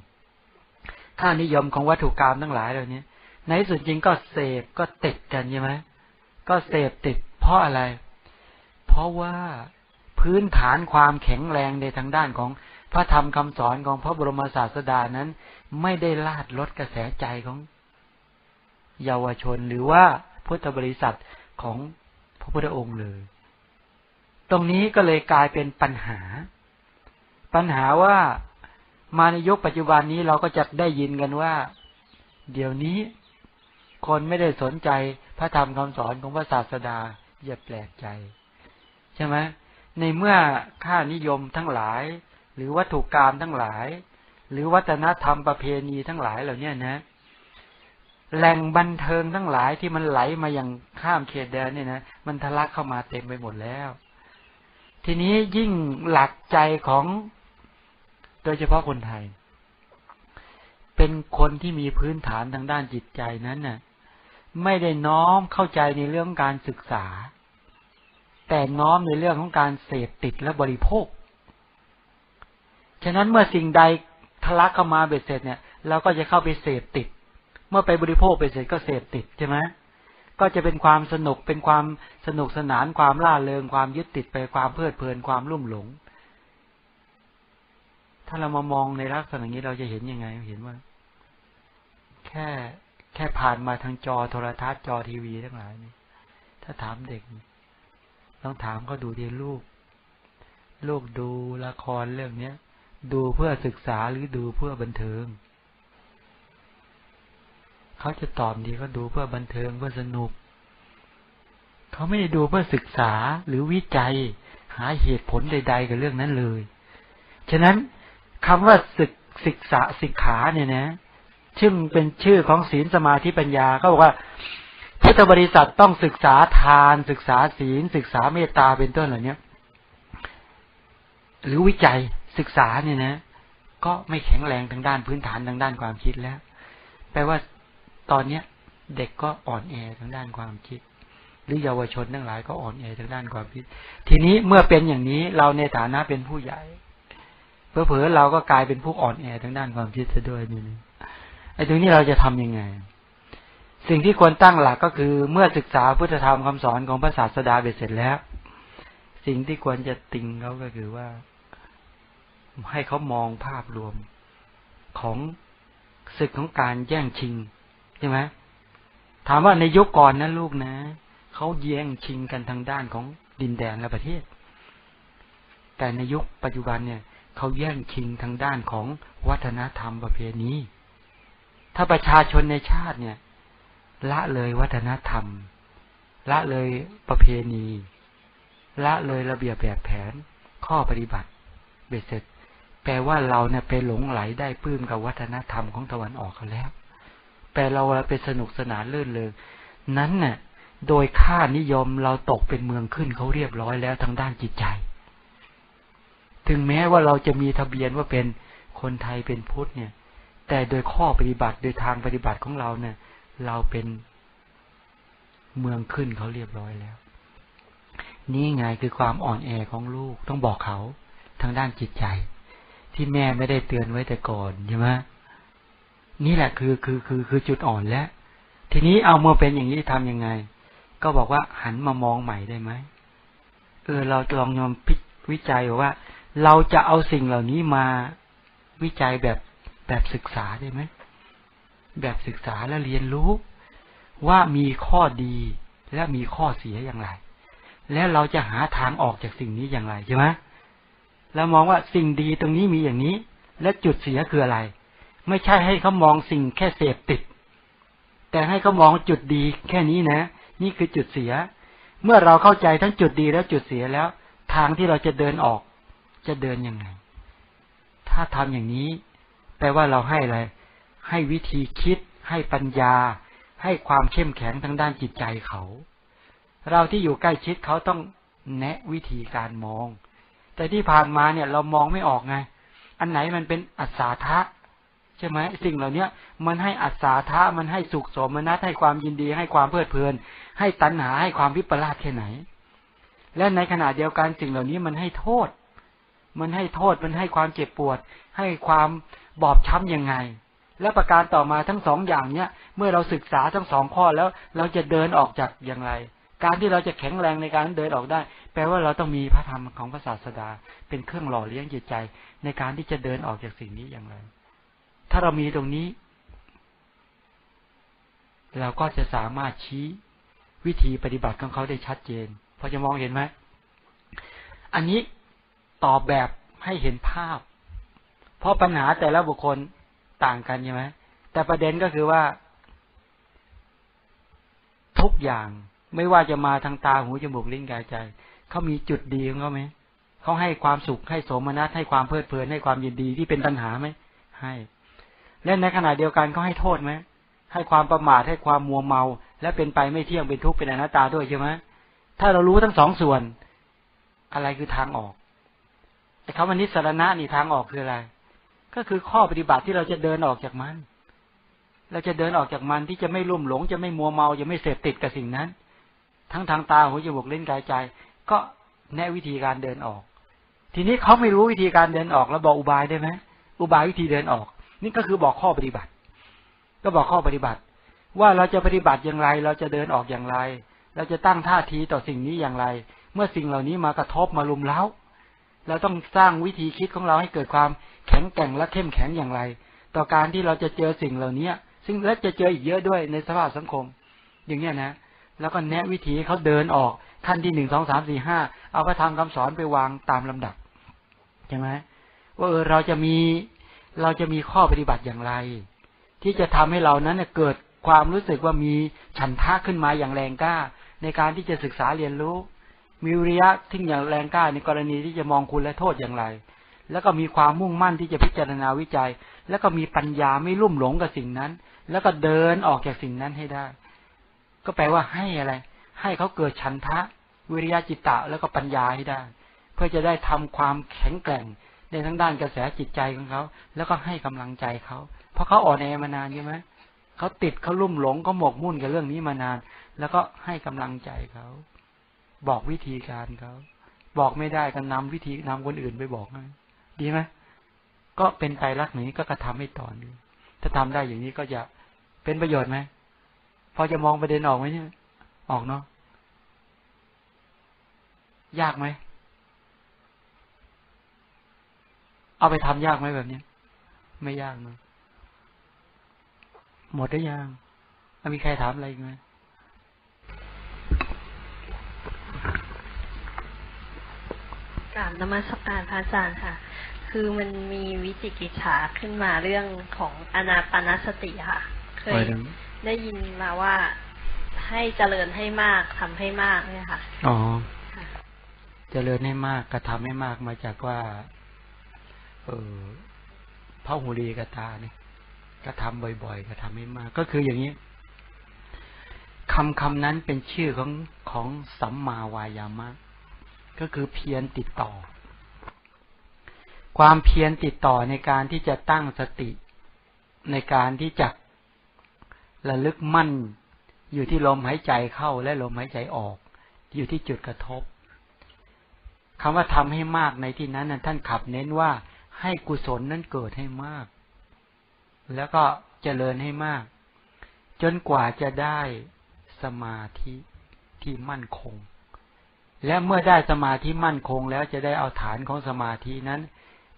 ค่านิยมของวัตถุกรรมทั้งหลายเหล่านี้ ในส่วนจริงก็เสพก็ติดกันใช่ไหมก็เสพติด เพราะอะไร เพราะว่าพื้นฐานความแข็งแรงในทางด้านของพระธรรมคำสอนของพระบรมศาสดานั้น ไม่ได้ลาดลดกระแสใจของเยาวชนหรือว่าพุทธบริษัทของพระพุทธองค์เลย ตรงนี้ก็เลยกลายเป็นปัญหา ปัญหาว่ามาในยุคปัจจุบันนี้เราก็จะได้ยินกันว่า เดี๋ยวนี้ คนไม่ได้สนใจพระธรรมคำสอนของพระศาสดาอย่าแปลกใจ ใช่ไหมในเมื่อค่านิยมทั้งหลาย หรือวัตถุกรรมทั้งหลาย หรือวัฒนธรรมประเพณีทั้งหลายเหล่านี้นะ แหล่งบันเทิงทั้งหลายที่มันไหลมาอย่างข้ามเขตแดนเนี่ยนะมันทะลักเข้ามาเต็มไปหมดแล้ว ทีนี้ยิ่งหลักใจของโดยเฉพาะคนไทย เป็นคนที่มีพื้นฐานทางด้านจิตใจนั้นน่ะ ไม่ได้น้อมเข้าใจในเรื่องการศึกษา แต่น้อมในเรื่องของการเสพติดและบริโภค ฉะนั้นเมื่อสิ่งใดทะลักเข้ามาเบ็ดเสร็จเนี่ยเราก็จะเข้าไปเสพติด เมื่อไปบริโภคเบ็ดเสร็จก็เสพติดใช่ไหมก็จะเป็นความสนุกเป็นความสนุกสนานความล่าเริงความยึดติดไปความเพลิดเพลินความลุ่มหลง ถ้าเรามามองในลักษณะนี้เราจะเห็นยังไง เห็นว่า แค่ แค่ผ่านมาทางจอโทรทัศน์จอทีวีทั้งหลายนี่ถ้าถามเด็ก ต้องถามเขาดูดีลูก ลูกดูละครเรื่องเนี้ย ดูเพื่อศึกษาหรือดูเพื่อบันเทิง เขาจะตอบดีก็ดูเพื่อบันเทิงเพื่อสนุก เขาไม่ได้ดูเพื่อศึกษาหรือวิจัย หาเหตุผลใด ๆ กับเรื่องนั้นเลย ฉะนั้นคำว่าศึกศึกษาศึกขาเนี่ยนะ ชื่อเป็นชื่อของศีลสมาธิปัญญาเขาบอกว่าพุทธบริษัทต้องศึกษาทานศึกษาศีล ศึกษาเมตตาเป็นต้นเหล่านี้หรือวิจัยศึกษาเนี่ยนะ ก็ไม่แข็งแรงทางด้านพื้นฐานทางด้านความคิดแล้ว แปลว่าตอนเนี้ย เด็กก็อ่อนแอทางด้านความคิด หรือเยาวชนทั้งหลายก็อ่อนแอทางด้านความคิด ทีนี้เมื่อเป็นอย่างนี้เราในฐานะเป็นผู้ใหญ่เผลอๆเราก็กลายเป็นผู้อ่อนแอทางด้านความคิดซะด้วยนี่ ไอ้ตรงนี้เราจะทํำยังไง สิ่งที่ควรตั้งหลักก็คือเมื่อศึกษาพุทธธรรมคำสอนของพระศาสดาเบ็ดเสร็จแล้ว สิ่งที่ควรจะติงเขาก็คือว่า ให้เขามองภาพรวมของศึกของการแย่งชิงใช่ไหมถามว่าในยุคก่อนนะลูกนะเขาแย่งชิงกันทางด้านของดินแดนและประเทศ แต่ในยุคปัจจุบันเนี่ยเขาแย่งชิงทางด้านของวัฒนธรรมประเพณี ถ้าประชาชนในชาติเนี่ย ละเลยวัฒนธรรม ละเลยประเพณี ละเลยระเบียบแบบแผน ข้อปฏิบัติ เบ็ดเสร็จ แปลว่าเราเนี่ยไปหลงไหลได้ปื้มกับวัฒนธรรมของตะวันออกกันแล้ว แปลเราไปสนุกสนานเลื่นเลยนั้นเนี่ยโดยค่านิยมเราตกเป็นเมืองขึ้นเขาเรียบร้อยแล้วทางด้านจิตใจ ถึงแม้ว่าเราจะมีทะเบียนว่าเป็นคนไทยเป็นพุทธเนี่ย แต่โดยข้อปฏิบัติโดยทางปฏิบัติของเราเนี่ย เราเป็นเมืองขึ้นเขาเรียบร้อยแล้ว นี่ไงคือความอ่อนแอของลูกต้องบอกเขาทางด้านจิตใจ ที่แม่ไม่ได้เตือนไว้แต่ก่อนใช่ไหมนี่แหละคือคือคือคือจุดอ่อนแล้ว ทีนี้เอาเมื่อเป็นอย่างนี้ทํำยังไง ก็บอกว่าหันมามองใหม่ได้ไหมเออเราลองยอมพิวิจัยว่า เราจะเอาสิ่งเหล่านี้มาวิจัยแบบ แบบศึกษาได้ไหมแบบศึกษาและเรียนรู้ว่ามีข้อดีและมีข้อเสียอย่างไร และเราจะหาทางออกจากสิ่งนี้อย่างไรใช่ไหมแล้วมองว่าสิ่งดีตรงนี้มีอย่างนี้ และจุดเสียคืออะไร ไม่ใช่ให้เขามองสิ่งแค่เสพติด แต่ให้เขามองจุดดีแค่นี้นะ นี่คือจุดเสีย เมื่อเราเข้าใจทั้งจุดดีและจุดเสียแล้ว ทางที่เราจะเดินออก จะเดินยังไง ถ้าทำอย่างนี้ แปลว่าเราให้อะไร ให้วิธีคิด ให้ปัญญา ให้ความเข้มแข็งทางด้านจิตใจเขา เราที่อยู่ใกล้ชิดเขาต้องแนะวิธีการมอง แต่ที่ผ่านมาเนี่ยเรามองไม่ออกไง อันไหนมันเป็นอัศทะใช่ไหมสิ่งเหล่านี้มันให้อัศทะมันให้สุขสมนัตให้ความยินดี ให้ความเพลิดเพลิน ให้ตัณหาให้ความวิปลาสแค่ไหน และในขณะเดียวกันสิ่งเหล่านี้มันให้โทษ มันให้โทษมันให้ความเจ็บปวด ให้ความบอบช้ำยังไง และประการต่อมาทั้งสองอย่างเนี้ยเมื่อเราศึกษาทั้งสองข้อแล้วเราจะเดินออกจากอย่างไร การที่เราจะแข็งแรงในการเดินออกได้ แปลว่าเราต้องมีพระธรรมของพระศาสดา เป็นเครื่องหล่อเลี้ยงจิตใจ ในการที่จะเดินออกจากสิ่งนี้อย่างไร ถ้าเรามีตรงนี้ เราก็จะสามารถชี้วิธีปฏิบัติของเขาได้ชัดเจนพอจะมองเห็นไหมอันนี้ ตอบแบบให้เห็นภาพ เพราะปัญหาแต่ละบุคคลต่างกันใช่ไหมแต่ประเด็นก็คือว่า ทุกอย่างไม่ว่าจะมาทางตาหูจมูกลิ้นกายใจเขามีจุดดีของเขาไหมเขาให้ความสุขให้สมนัตให้ความเพลิดเพลินให้ความยินดีที่เป็นตัณหาไหมให้และในขณะเดียวกันเขาให้โทษไหมให้ความประมาทให้ความมัวเมา และเป็นไปไม่เที่ยงเป็นทุกข์เป็นอนัตตาด้วยใช่ไหมถ้าเรารู้ทั้งสองส่วน อะไรคือทางออก ไอ้คำว่านิสรณะนี่ทางออกคืออะไร ก็คือข้อปฏิบัติที่เราจะเดินออกจากมัน เราจะเดินออกจากมันที่จะไม่ลุ่มหลง จะไม่มัวเมาจะไม่เสพติดกับสิ่งนั้น ทั้งทางตาหูจมูกเล่นกายใจ ก็แนะวิธีการเดินออก ทีนี้เขาไม่รู้วิธีการเดินออกแล้วบอกอุบายได้ไหมอุบายวิธีเดินออก นี่ก็คือบอกข้อปฏิบัติ ก็บอกข้อปฏิบัติ ว่าเราจะปฏิบัติอย่างไร เราจะเดินออกอย่างไร เราจะตั้งท่าทีต่อสิ่งนี้อย่างไร เมื่อสิ่งเหล่านี้มากระทบมาลุมเล้า เราต้องสร้างวิธีคิดของเราให้เกิดความแข็งแกร่งและเข้มแข็งอย่างไร ต่อการที่เราจะเจอสิ่งเหล่านี้ซึ่งและจะเจออีกเยอะด้วยในสภาพสังคม อย่างเนี้ยนะ แล้วก็แนะวิธีเขาเดินออกขั้นที่หนึ่งสองสามสี่ห้าเอาพระธรรมคำสอนไปวางตามลำดับใช่ไหมว่าเออเราจะมีเราจะมีข้อปฏิบัติอย่างไร ที่จะทำให้เรานั้นเกิดความรู้สึกว่ามีฉันทะขึ้นมาอย่างแรงกล้า ในการที่จะศึกษาเรียนรู้ มีวิริยะที่อย่างแรงกล้าในกรณีที่จะมองคุณและโทษอย่างไร แล้วก็มีความมุ่งมั่นที่จะพิจารณาวิจัย แล้วก็มีปัญญาไม่ลุ่มหลงกับสิ่งนั้น แล้วก็เดินออกจากสิ่งนั้นให้ได้ ก็แปลว่าให้อะไร ให้เขาเกิดฉันทะ วิริยะจิตตะแล้วก็ปัญญาให้ได้ เพื่อจะได้ทำความแข็งแกร่งในทั้งด้านกระแสจิตใจของเขา แล้วก็ให้กำลังใจเขา เพราะเขาอ่อนแอมานานใช่ไหมเขาติดเขาลุ่มหลงก็หมกมุ่นกับเรื่องนี้มานาน แล้วก็ให้กำลังใจเขา บอกวิธีการเขาบอกไม่ได้ก็นำวิธีนำคนอื่นไปบอกให้ดีไหมก็เป็นไตรลักษณ์นี้ก็กระทำให้ต่อเนื่องถ้าทำได้อย่างนี้ก็จะเป็นประโยชน์ไหมพอจะมองประเด็นออกไหมเนี่ย ออกเนาะยากไหมเอาไปทำยากไหมแบบนี้ไม่ยากเนาะหมดได้ยังมีใครถามอะไรอีกไหม
กราบนมัสการพระอาจารย์ค่ะ คือมันมีวิจิกิจฉาขึ้นมาเรื่องของอนาปานสติค่ะ เคยได้ยินมาว่าให้เจริญให้มากทำให้มากเนี่ยค่ะ
อ๋อ เจริญให้มากกระทำให้มากมาจากว่า เออพระหูรีกตาเนี่ยกระทำบ่อยๆกระทำให้มาก ก็คืออย่างนี้คำคำนั้นเป็นชื่อของของสัมมาวายามะ ก็คือเพียรติดต่อ ความเพียรติดต่อในการที่จะตั้งสติในการที่จะระลึกมั่น อยู่ที่ลมหายใจเข้าและลมหายใจออก อยู่ที่จุดกระทบคำว่าทำให้มากในที่นั้นท่านขับเน้นว่าให้กุศลนั้นเกิดให้มาก แล้วก็เจริญให้มาก จนกว่าจะได้สมาธิที่มั่นคง และเมื่อได้สมาธิมั่นคงแล้วจะได้เอาฐานของสมาธินั้น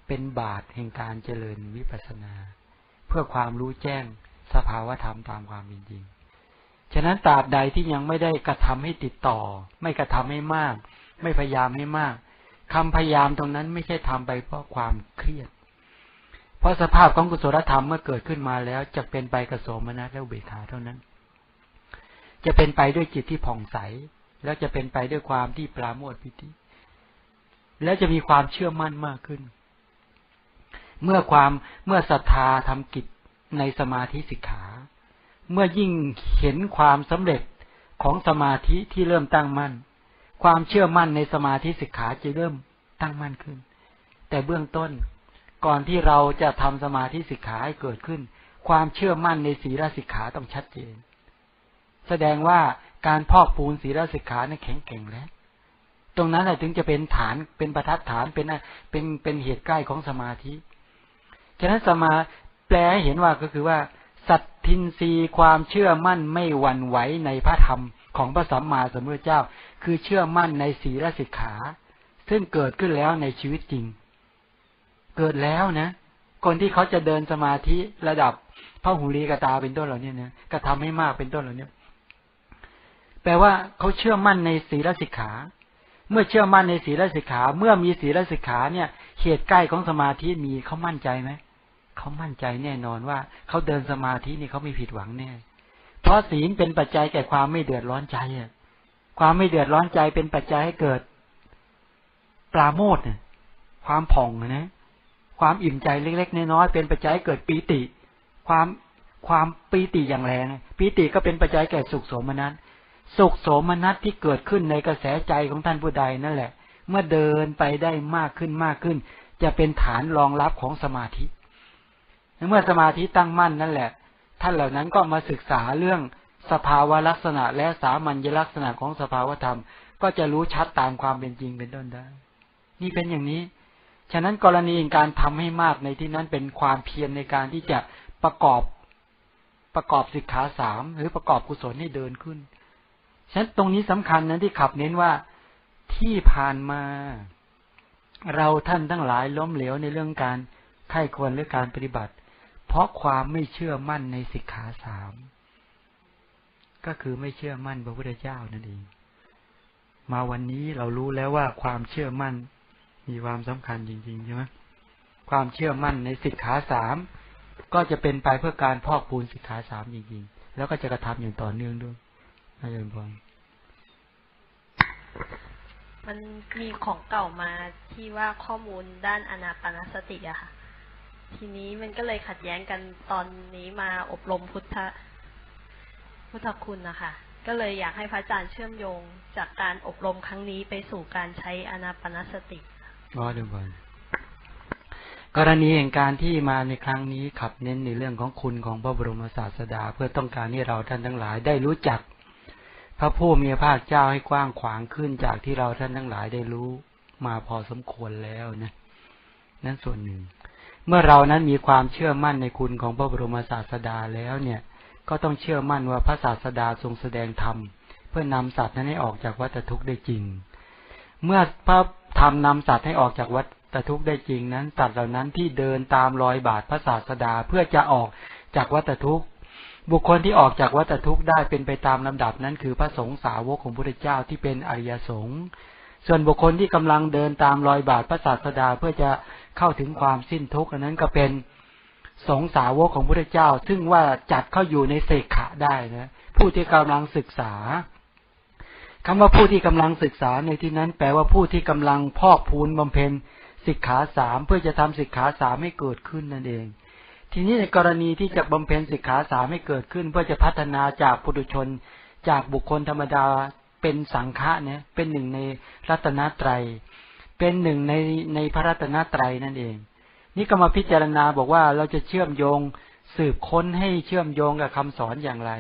เป็นบาตแห่งการเจริญวิปัสนา เพื่อความรู้แจ้งสภาวธรรมตามความเป็นจริง ฉะนั้นตราบใดที่ยังไม่ได้กระทำให้ติดต่อ ไม่กระทำให้มาก ไม่พยายามให้มากคำพยายามตรงนั้นไม่ใช่ทำไปเพราะความเครียด เพราะสภาพของกุศลธรรมเมื่อเกิดขึ้นมาแล้วจะเป็นไปกระโสมนัสและเบขาเท่านั้น จะเป็นไปด้วยจิตที่ผ่องใส แล้วจะเป็นไปด้วยความที่ปราโมทพิธิแล้วจะมีความเชื่อมั่นมากขึ้น เมื่อความเมื่อศรัทธาทำกิจในสมาธิสิกขา เมื่อยิ่งเห็นความสำเร็จของสมาธิที่เริ่มตั้งมั่น ความเชื่อมั่นในสมาธิสิกขาจะเริ่มตั้งมั่นขึ้น แต่เบื้องต้นก่อนที่เราจะทำสมาธิสิกขาให้เกิดขึ้น ความเชื่อมั่นในศีลสิกขาต้องชัดเจน แสดงว่า การพอกปูนศีลสิกขานี่แข็งแกร่งแล้ว ตรงนั้นแหละถึงจะเป็นฐานเป็นประทัดฐานเป็นเป็นเป็นเหตุใกล้ของสมาธิฉะนั้นสมาแปลให้เห็นว่าก็คือว่า สัตทินรีความเชื่อมั่นไม่หวั่นไหวในพระธรรมของพระสัมมาสัมพุทธเจ้า คือเชื่อมั่นในศีลสิกขา ซึ่งเกิดขึ้นแล้วในชีวิตจริง เกิดแล้วนะ คนที่เขาจะเดินสมาธิระดับพระหูรีกตาเป็นต้นเหล่านี้นะกระทาให้มากเป็นต้นเหล่านี้ ลว่าเขาเชื่อมั่นในศีลสิกขา เมื่อเชื่อมั่นในศีลสิกขา เมื่อมีศีลสิกขาเนี่ยเหตุใกล้ของสมาธิมีเขามั่นใจไหมเขามั่นใจแน่นอนว่าเขาเดินสมาธินี่เขาไม่ผิดหวังแน่ เพราะศีลเป็นปัจจัยแก่ความไม่เดือดร้อนใจอะความไม่เดือดร้อนใจเป็นปัจจัยให้เกิด ปราโมทความผ่องนะ ความอิ่มใจเล็ก ๆ น้อยๆเป็นปัจจัยเกิดปีติ ความความปีติอย่างแรงปีติก็เป็นปัจจัยแก่สุขสมนัส สุขโสมนัสที่เกิดขึ้นในกระแสใจของท่านผู้ใดนั่นแหละ เมื่อเดินไปได้มากขึ้นมากขึ้น จะเป็นฐานรองรับของสมาธิเมื่อสมาธิตั้งมั่นนั่นแหละ ท่านเหล่านั้นก็มาศึกษาเรื่องสภาวะลักษณะและสามัญลักษณะของสภาวธรรม ก็จะรู้ชัดตามความเป็นจริงเป็นต้นได้ นี่เป็นอย่างนี้ ฉะนั้นกรณีการทำให้มากในที่นั้นเป็นความเพียรในการที่จะประกอบประกอบสิกขาสามหรือประกอบกุศลให้เดินขึ้น ฉะนั้นตรงนี้สำคัญนั้นที่ขับเน้นว่าที่ผ่านมา เราท่านทั้งหลายล้มเหลวในเรื่องการไข้ควรหรือการปฏิบัติ เพราะความไม่เชื่อมั่นในสิกขาสามก็คือไม่เชื่อมั่นพระพุทธเจ้านั่นเองมาวันนี้เรารู้แล้วว่าความเชื่อมั่นมีความสำคัญจริงๆใช่ไหมความเชื่อมั่นในสิกขาสามก็จะเป็นไปเพื่อการพอกพูนสิกขาสามจริงๆ แล้วก็จะกระทำอย่างต่อเนื่องด้วย อาจารย์พร
มันมีของเก่ามาที่ว่าข้อมูลด้านอนาปานสติอะค่ะ ทีนี้มันก็เลยขัดแย้งกันตอนนี้มาอบรมพุทธพุทธคุณนะคะก็เลยอยากให้พระอาจารย์เชื่อมโยงจากการอบรมครั้งนี้ไปสู่การใช้อนาปนสติ
อ๋อเดี๋ยวก่อนกรณีแห่งการที่มาในครั้งนี้ขับเน้นในเรื่องของคุณของพระบรมศาสดา เพื่อต้องการให้เราท่านทั้งหลายได้รู้จัก พระผู้มีพระเจ้าให้กว้างขวางขึ้นจากที่เราท่านทั้งหลายได้รู้มาพอสมควรแล้วนะนั่นส่วนหนึ่ง เมื่อเรานั้นมีความเชื่อมั่นในคุณของพระบรมศาสดาแล้วเนี่ย ก็ต้องเชื่อมั่นว่าพระศาสดาทรงแสดงธรรมเพื่อนำสัตว์นั้นให้ออกจากวัฏทุกข์ได้จริง เมื่อพระธรรมนำสัตว์ให้ออกจากวัฏทุกข์ได้จริงนั้นสัตว์เหล่านั้นที่เดินตามรอยบาทพระศาสดาเพื่อจะออกจากวัฏทุกข์ บุคคลที่ออกจากวัฏทุกข์ได้เป็นไปตามลำดับนั้นคือพระสงฆ์สาวกของพระพุทธเจ้าที่เป็นอริยสงฆ์ส่วนบุคคลที่กำลังเดินตามรอยบาทพระศาสดาเพื่อจะเข้าถึงความสิ้นทุกข์อันนั้นก็เป็นสงสาวกของพระพุทธเจ้า ซึ่งว่าจัดเข้าอยู่ในเสกขะได้นะผู้ที่กำลังศึกษาคำว่าผู้ที่กำลังศึกษาในที่นั้น แปลว่าผู้ที่กำลังพอกพูนบำเพ็ญสิกขาสามเพื่อจะทำสิกขาสามให้เกิดขึ้นนั่นเอง ทีนี้ในกรณีที่จะบำเพ็ญสิกขาสามให้เกิดขึ้น เพื่อจะพัฒนาจากปุถุชน จากบุคคลธรรมดาเป็นสังฆะเนี่ยเป็นหนึ่งในรัตนตรัย เป็นหนึ่งในในพระรัตนตรัยนั่นเอง นี่ก็มาพิจารณาบอกว่าเราจะเชื่อมโยงสืบค้นให้เชื่อมโยงกับคำสอนอย่างไร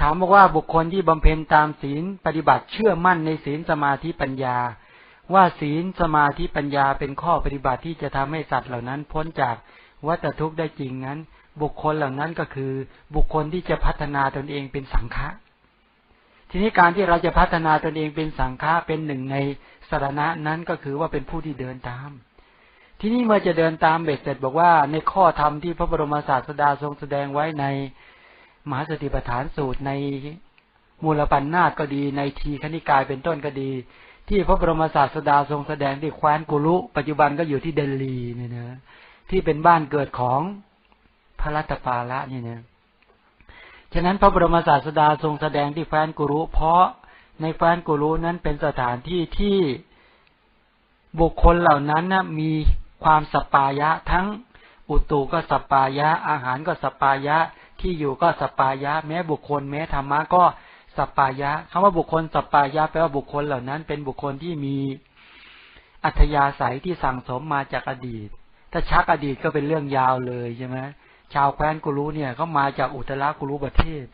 ถามบอกว่าบุคคลที่บำเพ็ญตามศีลปฏิบัติเชื่อมั่นในศีลสมาธิปัญญา ว่าศีลสมาธิปัญญาเป็นข้อปฏิบัติที่จะทำให้สัตว์เหล่านั้นพ้นจาก วัฏทุกข์ได้จริงนั้น บุคคลเหล่านั้นก็คือ บุคคลที่จะพัฒนาตนเองเป็นสังฆะทีนี้การที่เราจะพัฒนาตนเองเป็นสังฆะเป็นหนึ่งในสารณะนั้นก็คือว่าเป็นผู้ที่เดินตาม ที่นี้เมื่อจะเดินตามเบ็ดเสร็จบอกว่าในข้อธรรมที่พระบรมศาสดาทรงแสดงไว้ในมหาสติปัฏฐานสูตรในมูลปัญนาตก็ดีในทีคณิกายเป็นต้นก็ดี ที่พระบรมศาสดาทรงแสดงที่แคว้นกุลุ ปัจจุบันก็อยู่ที่เดลีเนี่ยนะ ที่เป็นบ้านเกิดของพระรัฐปาละเนี่ยนะฉะนั้นพระบรมศาสดาทรงแสดงที่แคว้นกุรุเพราะในแคว้นกุรุนั้นเป็นสถานที่ที่บุคคลเหล่านั้นนะมีความสัปปายะ ทั้งอุตุก็สัปปายะ อาหารก็สัปปายะ ที่อยู่ก็สัปปายะ แม้บุคคล แม้ธรรมะก็สัปปายะคำว่าบุคคลสัปปายะแปลว่าบุคคลเหล่านั้น เป็นบุคคลที่มีอัธยาศัยที่สั่งสมมาจากอดีต ถ้าชักอดีตก็เป็นเรื่องยาวเลยใช่ไหมชาวแคว้นกุรู้เนี่ยเขามาจากอุตรากุรู้ประเทศ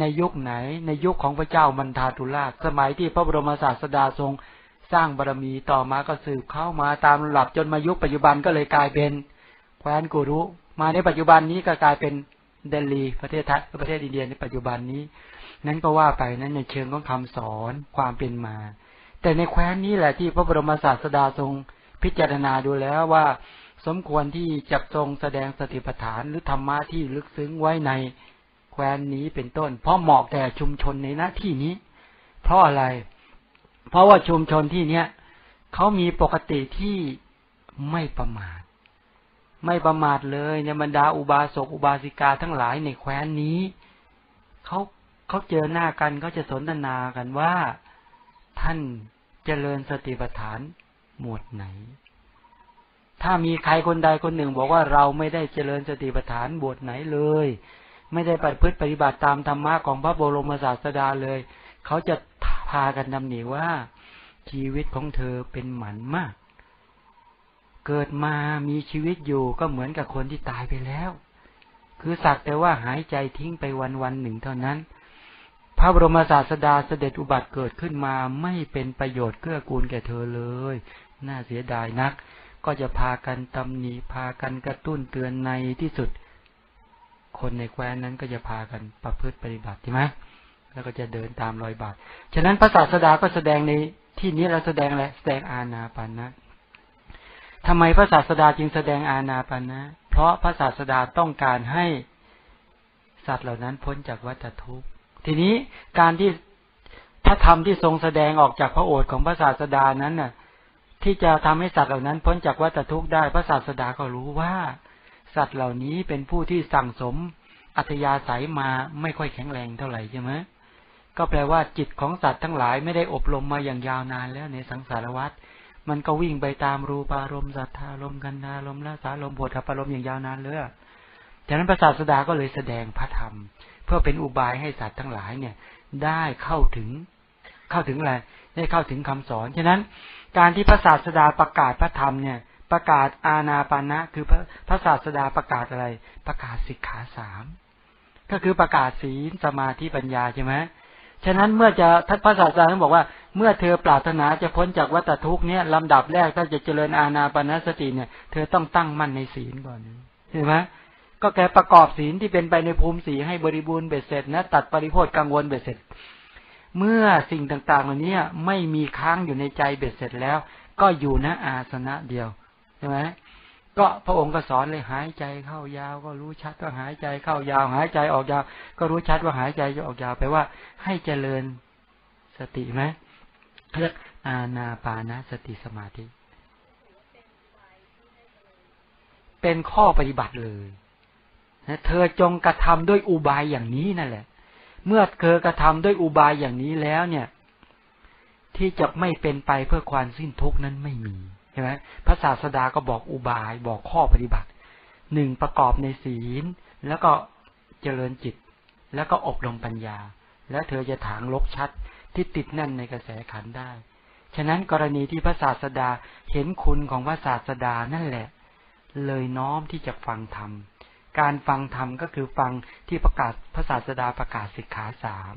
ในยุคไหน ในยุคของพระเจ้ามันทาตุราชสมัยที่พระบรมศาสดาทรงสร้างบารมีต่อมาก็สืบเข้ามาตามหลับจนมายุคปัจจุบันก็เลยกลายเป็นแคว้นกุรุ มาในปัจจุบันนี้ก็กลายเป็นเดลีประเทศไทยประเทศอินเดียในปัจจุบันนี้ นั้นก็ว่าไปนั้นในเชิงของคำสอนความเป็นมา แต่ในแคว้นนี้แหละที่พระบรมศาสดาทรงพิจารณาดูแล้วว่า สมควรที่จะทรงแสดงสติปัฏฐานหรือธรรมะที่ลึกซึ้งไว้ในแคว้นนี้เป็นต้น เพราะเหมาะแก่ชุมชนในหน้าที่นี้ เพราะอะไร เพราะว่าชุมชนที่เนี้ยเขามีปกติที่ไม่ประมาท ไม่ประมาทเลยในบรรดาอุบาสกอุบาสิกาทั้งหลายในแคว้นนี้เขาเขาเจอหน้ากันเขาจะสนทนากันว่าท่านเจริญสติปัฏฐานหมวดไหน ถ้ามีใครคนใดคนหนึ่ง บอกว่าเราไม่ได้เจริญสติปัฏฐานบทไหนเลย ไม่ได้ปฏิพฤติปฏิบัติตามธรรมะของพระบรมศาสดาเลย เขาจะพากันนำหนีว่า ชีวิตของเธอเป็นหมันมาก เกิดมามีชีวิตอยู่ก็เหมือนกับคนที่ตายไปแล้ว คือสักแต่ว่าหายใจทิ้งไปวันวันหนึ่งเท่านั้น พระบรมศาสดาเสด็จอุบัติเกิดขึ้นมาไม่เป็นประโยชน์เกื้อกูลแก่เธอเลย น่าเสียดายนัก ก็จะพากันตำหนิพากันกระตุ้นเตือนในที่สุด คนในแคว้นนั้นก็จะพากันประพฤติปฏิบัติใช่ไหมแล้วก็จะเดินตามรอยบาท ฉะนั้นพระศาสดาก็แสดงในที่นี้เราแสดงอะไรแสดงอาณาปานนะทำไมพระศาสดาจึงแสดงอาณาปานะ เพราะพระศาสดาต้องการให้สัตว์เหล่านั้นพ้นจากวัฏทุกข์ ทีนี้การที่พระธรรมที่ทรงแสดงออกจากพระโอษฐ์ของพระศาสดานั้นน่ะ ที่จะทำให้สัตว์เหล่านั้นพ้นจากวัฏทุกข์ได้พระศาสดาก็รู้ว่า สัตว์เหล่านี้เป็นผู้ที่สั่งสมอัธยาศัยมาไม่ค่อยแข็งแรงเท่าไหร่ใช่ไหมก็แปลว่าจิตของสัตว์ทั้งหลายไม่ได้อบรมมาอย่างยาวนานแล้วในสังสารวัฏมันก็วิ่งไปตามรูปารมณ์สัทธารมกันดารมละสารมบทอารมณ์อย่างยาวนานเลยฉะนั้นพระศาสดาก็เลยแสดงพระธรรม เพื่อเป็นอุบายให้สัตว์ทั้งหลายเนี่ย ได้เข้าถึงเข้าถึงอะไรได้เข้าถึงคำสอน ฉะนั้น การที่พระศาสดาประกาศพระธรรมเนี่ยประกาศอาณาปานะ คือพระพระศาสดาประกาศอะไร ประกาศสิกขาสามก็คือประกาศศีลสมาธิปัญญาใช่ไหมฉะนั้นเมื่อจะท่านพระศาสดาท่านบอกว่า เมื่อเธอปรารถนาจะพ้นจากวัฏทุกข์เนี่ยลำดับแรกถ้าจะเจริญอาณาปณสติเนี่ย เธอต้องตั้งมั่นในศีลก่อนเห็นไหมก็แกประกอบศีลที่เป็นไปในภูมิสีให้บริบูรณ์เบ็ดเสร็จนะตัดปริโภทกังวลเบ็ดเสร็จ เมื่อสิ่งต่างๆเหล่านี้ไม่มีค้างอยู่ในใจเบ็ดเสร็จแล้ว ก็อยู่ณอาสนะเดียวใช่ไหมก็พระองค์ก็สอนเลยหายใจเข้ายาว ก็รู้ชัดว่าหายใจเข้ายาว หายใจออกยาว ก็รู้ชัดว่าหายใจจะออกยาวแปลว่า ให้เจริญสติไหมเรียกอาณาปานาสติสมาธิ เป็นข้อปฏิบัติเลยเธอจงกระทำด้วยอุบายอย่างนี้นั่นแหละ เมื่อเธอกระทำด้วยอุบายอย่างนี้แล้วเนี่ย ที่จะไม่เป็นไปเพื่อความสิ้นทุกนั้นไม่มีใช่ไหมพระศาสดาก็บอกอุบายบอกข้อปฏิบัติหนึ่งประกอบในศีล แล้วก็เจริญจิต แล้วก็อบรมปัญญา แล้วเธอจะถางลกชัดที่ติดแน่นในกระแสขันได้ ฉะนั้นกรณีที่พระศาสดาเห็นคุณของพระศาสดานั่นแหละ เลยน้อมที่จะฟังธรรม การฟังธรรมก็คือฟังที่ประกาศพระศาสดาประกาศสิกขาสาม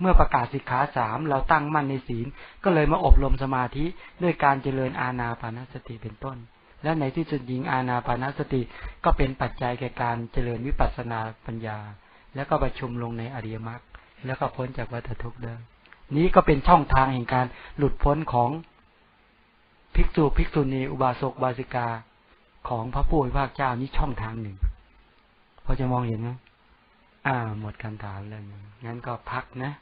เมื่อประกาศสิกขาสามเราตั้งมั่นในศีล ก็เลยมาอบรมสมาธิด้วยการเจริญอาณาปานสติเป็นต้น และในที่สุดยิงอาณาปานสติก็เป็นปัจจัยแก่การเจริญวิปัสสนาปัญญา แล้วก็ประชุมลงในอริยมรรคแล้วก็พ้นจากวัฏทุกข์เดิมนี้ก็เป็นช่องทางแห่งการหลุดพ้นของภิกษุภิกษุณีอุบาสกบาสิกาของพระผู้เป็นพระเจ้านี้ช่องทางหนึ่ง พอจะมองเห็นไหมอ่า หมดการถามแล้วงั้นก็พักนะ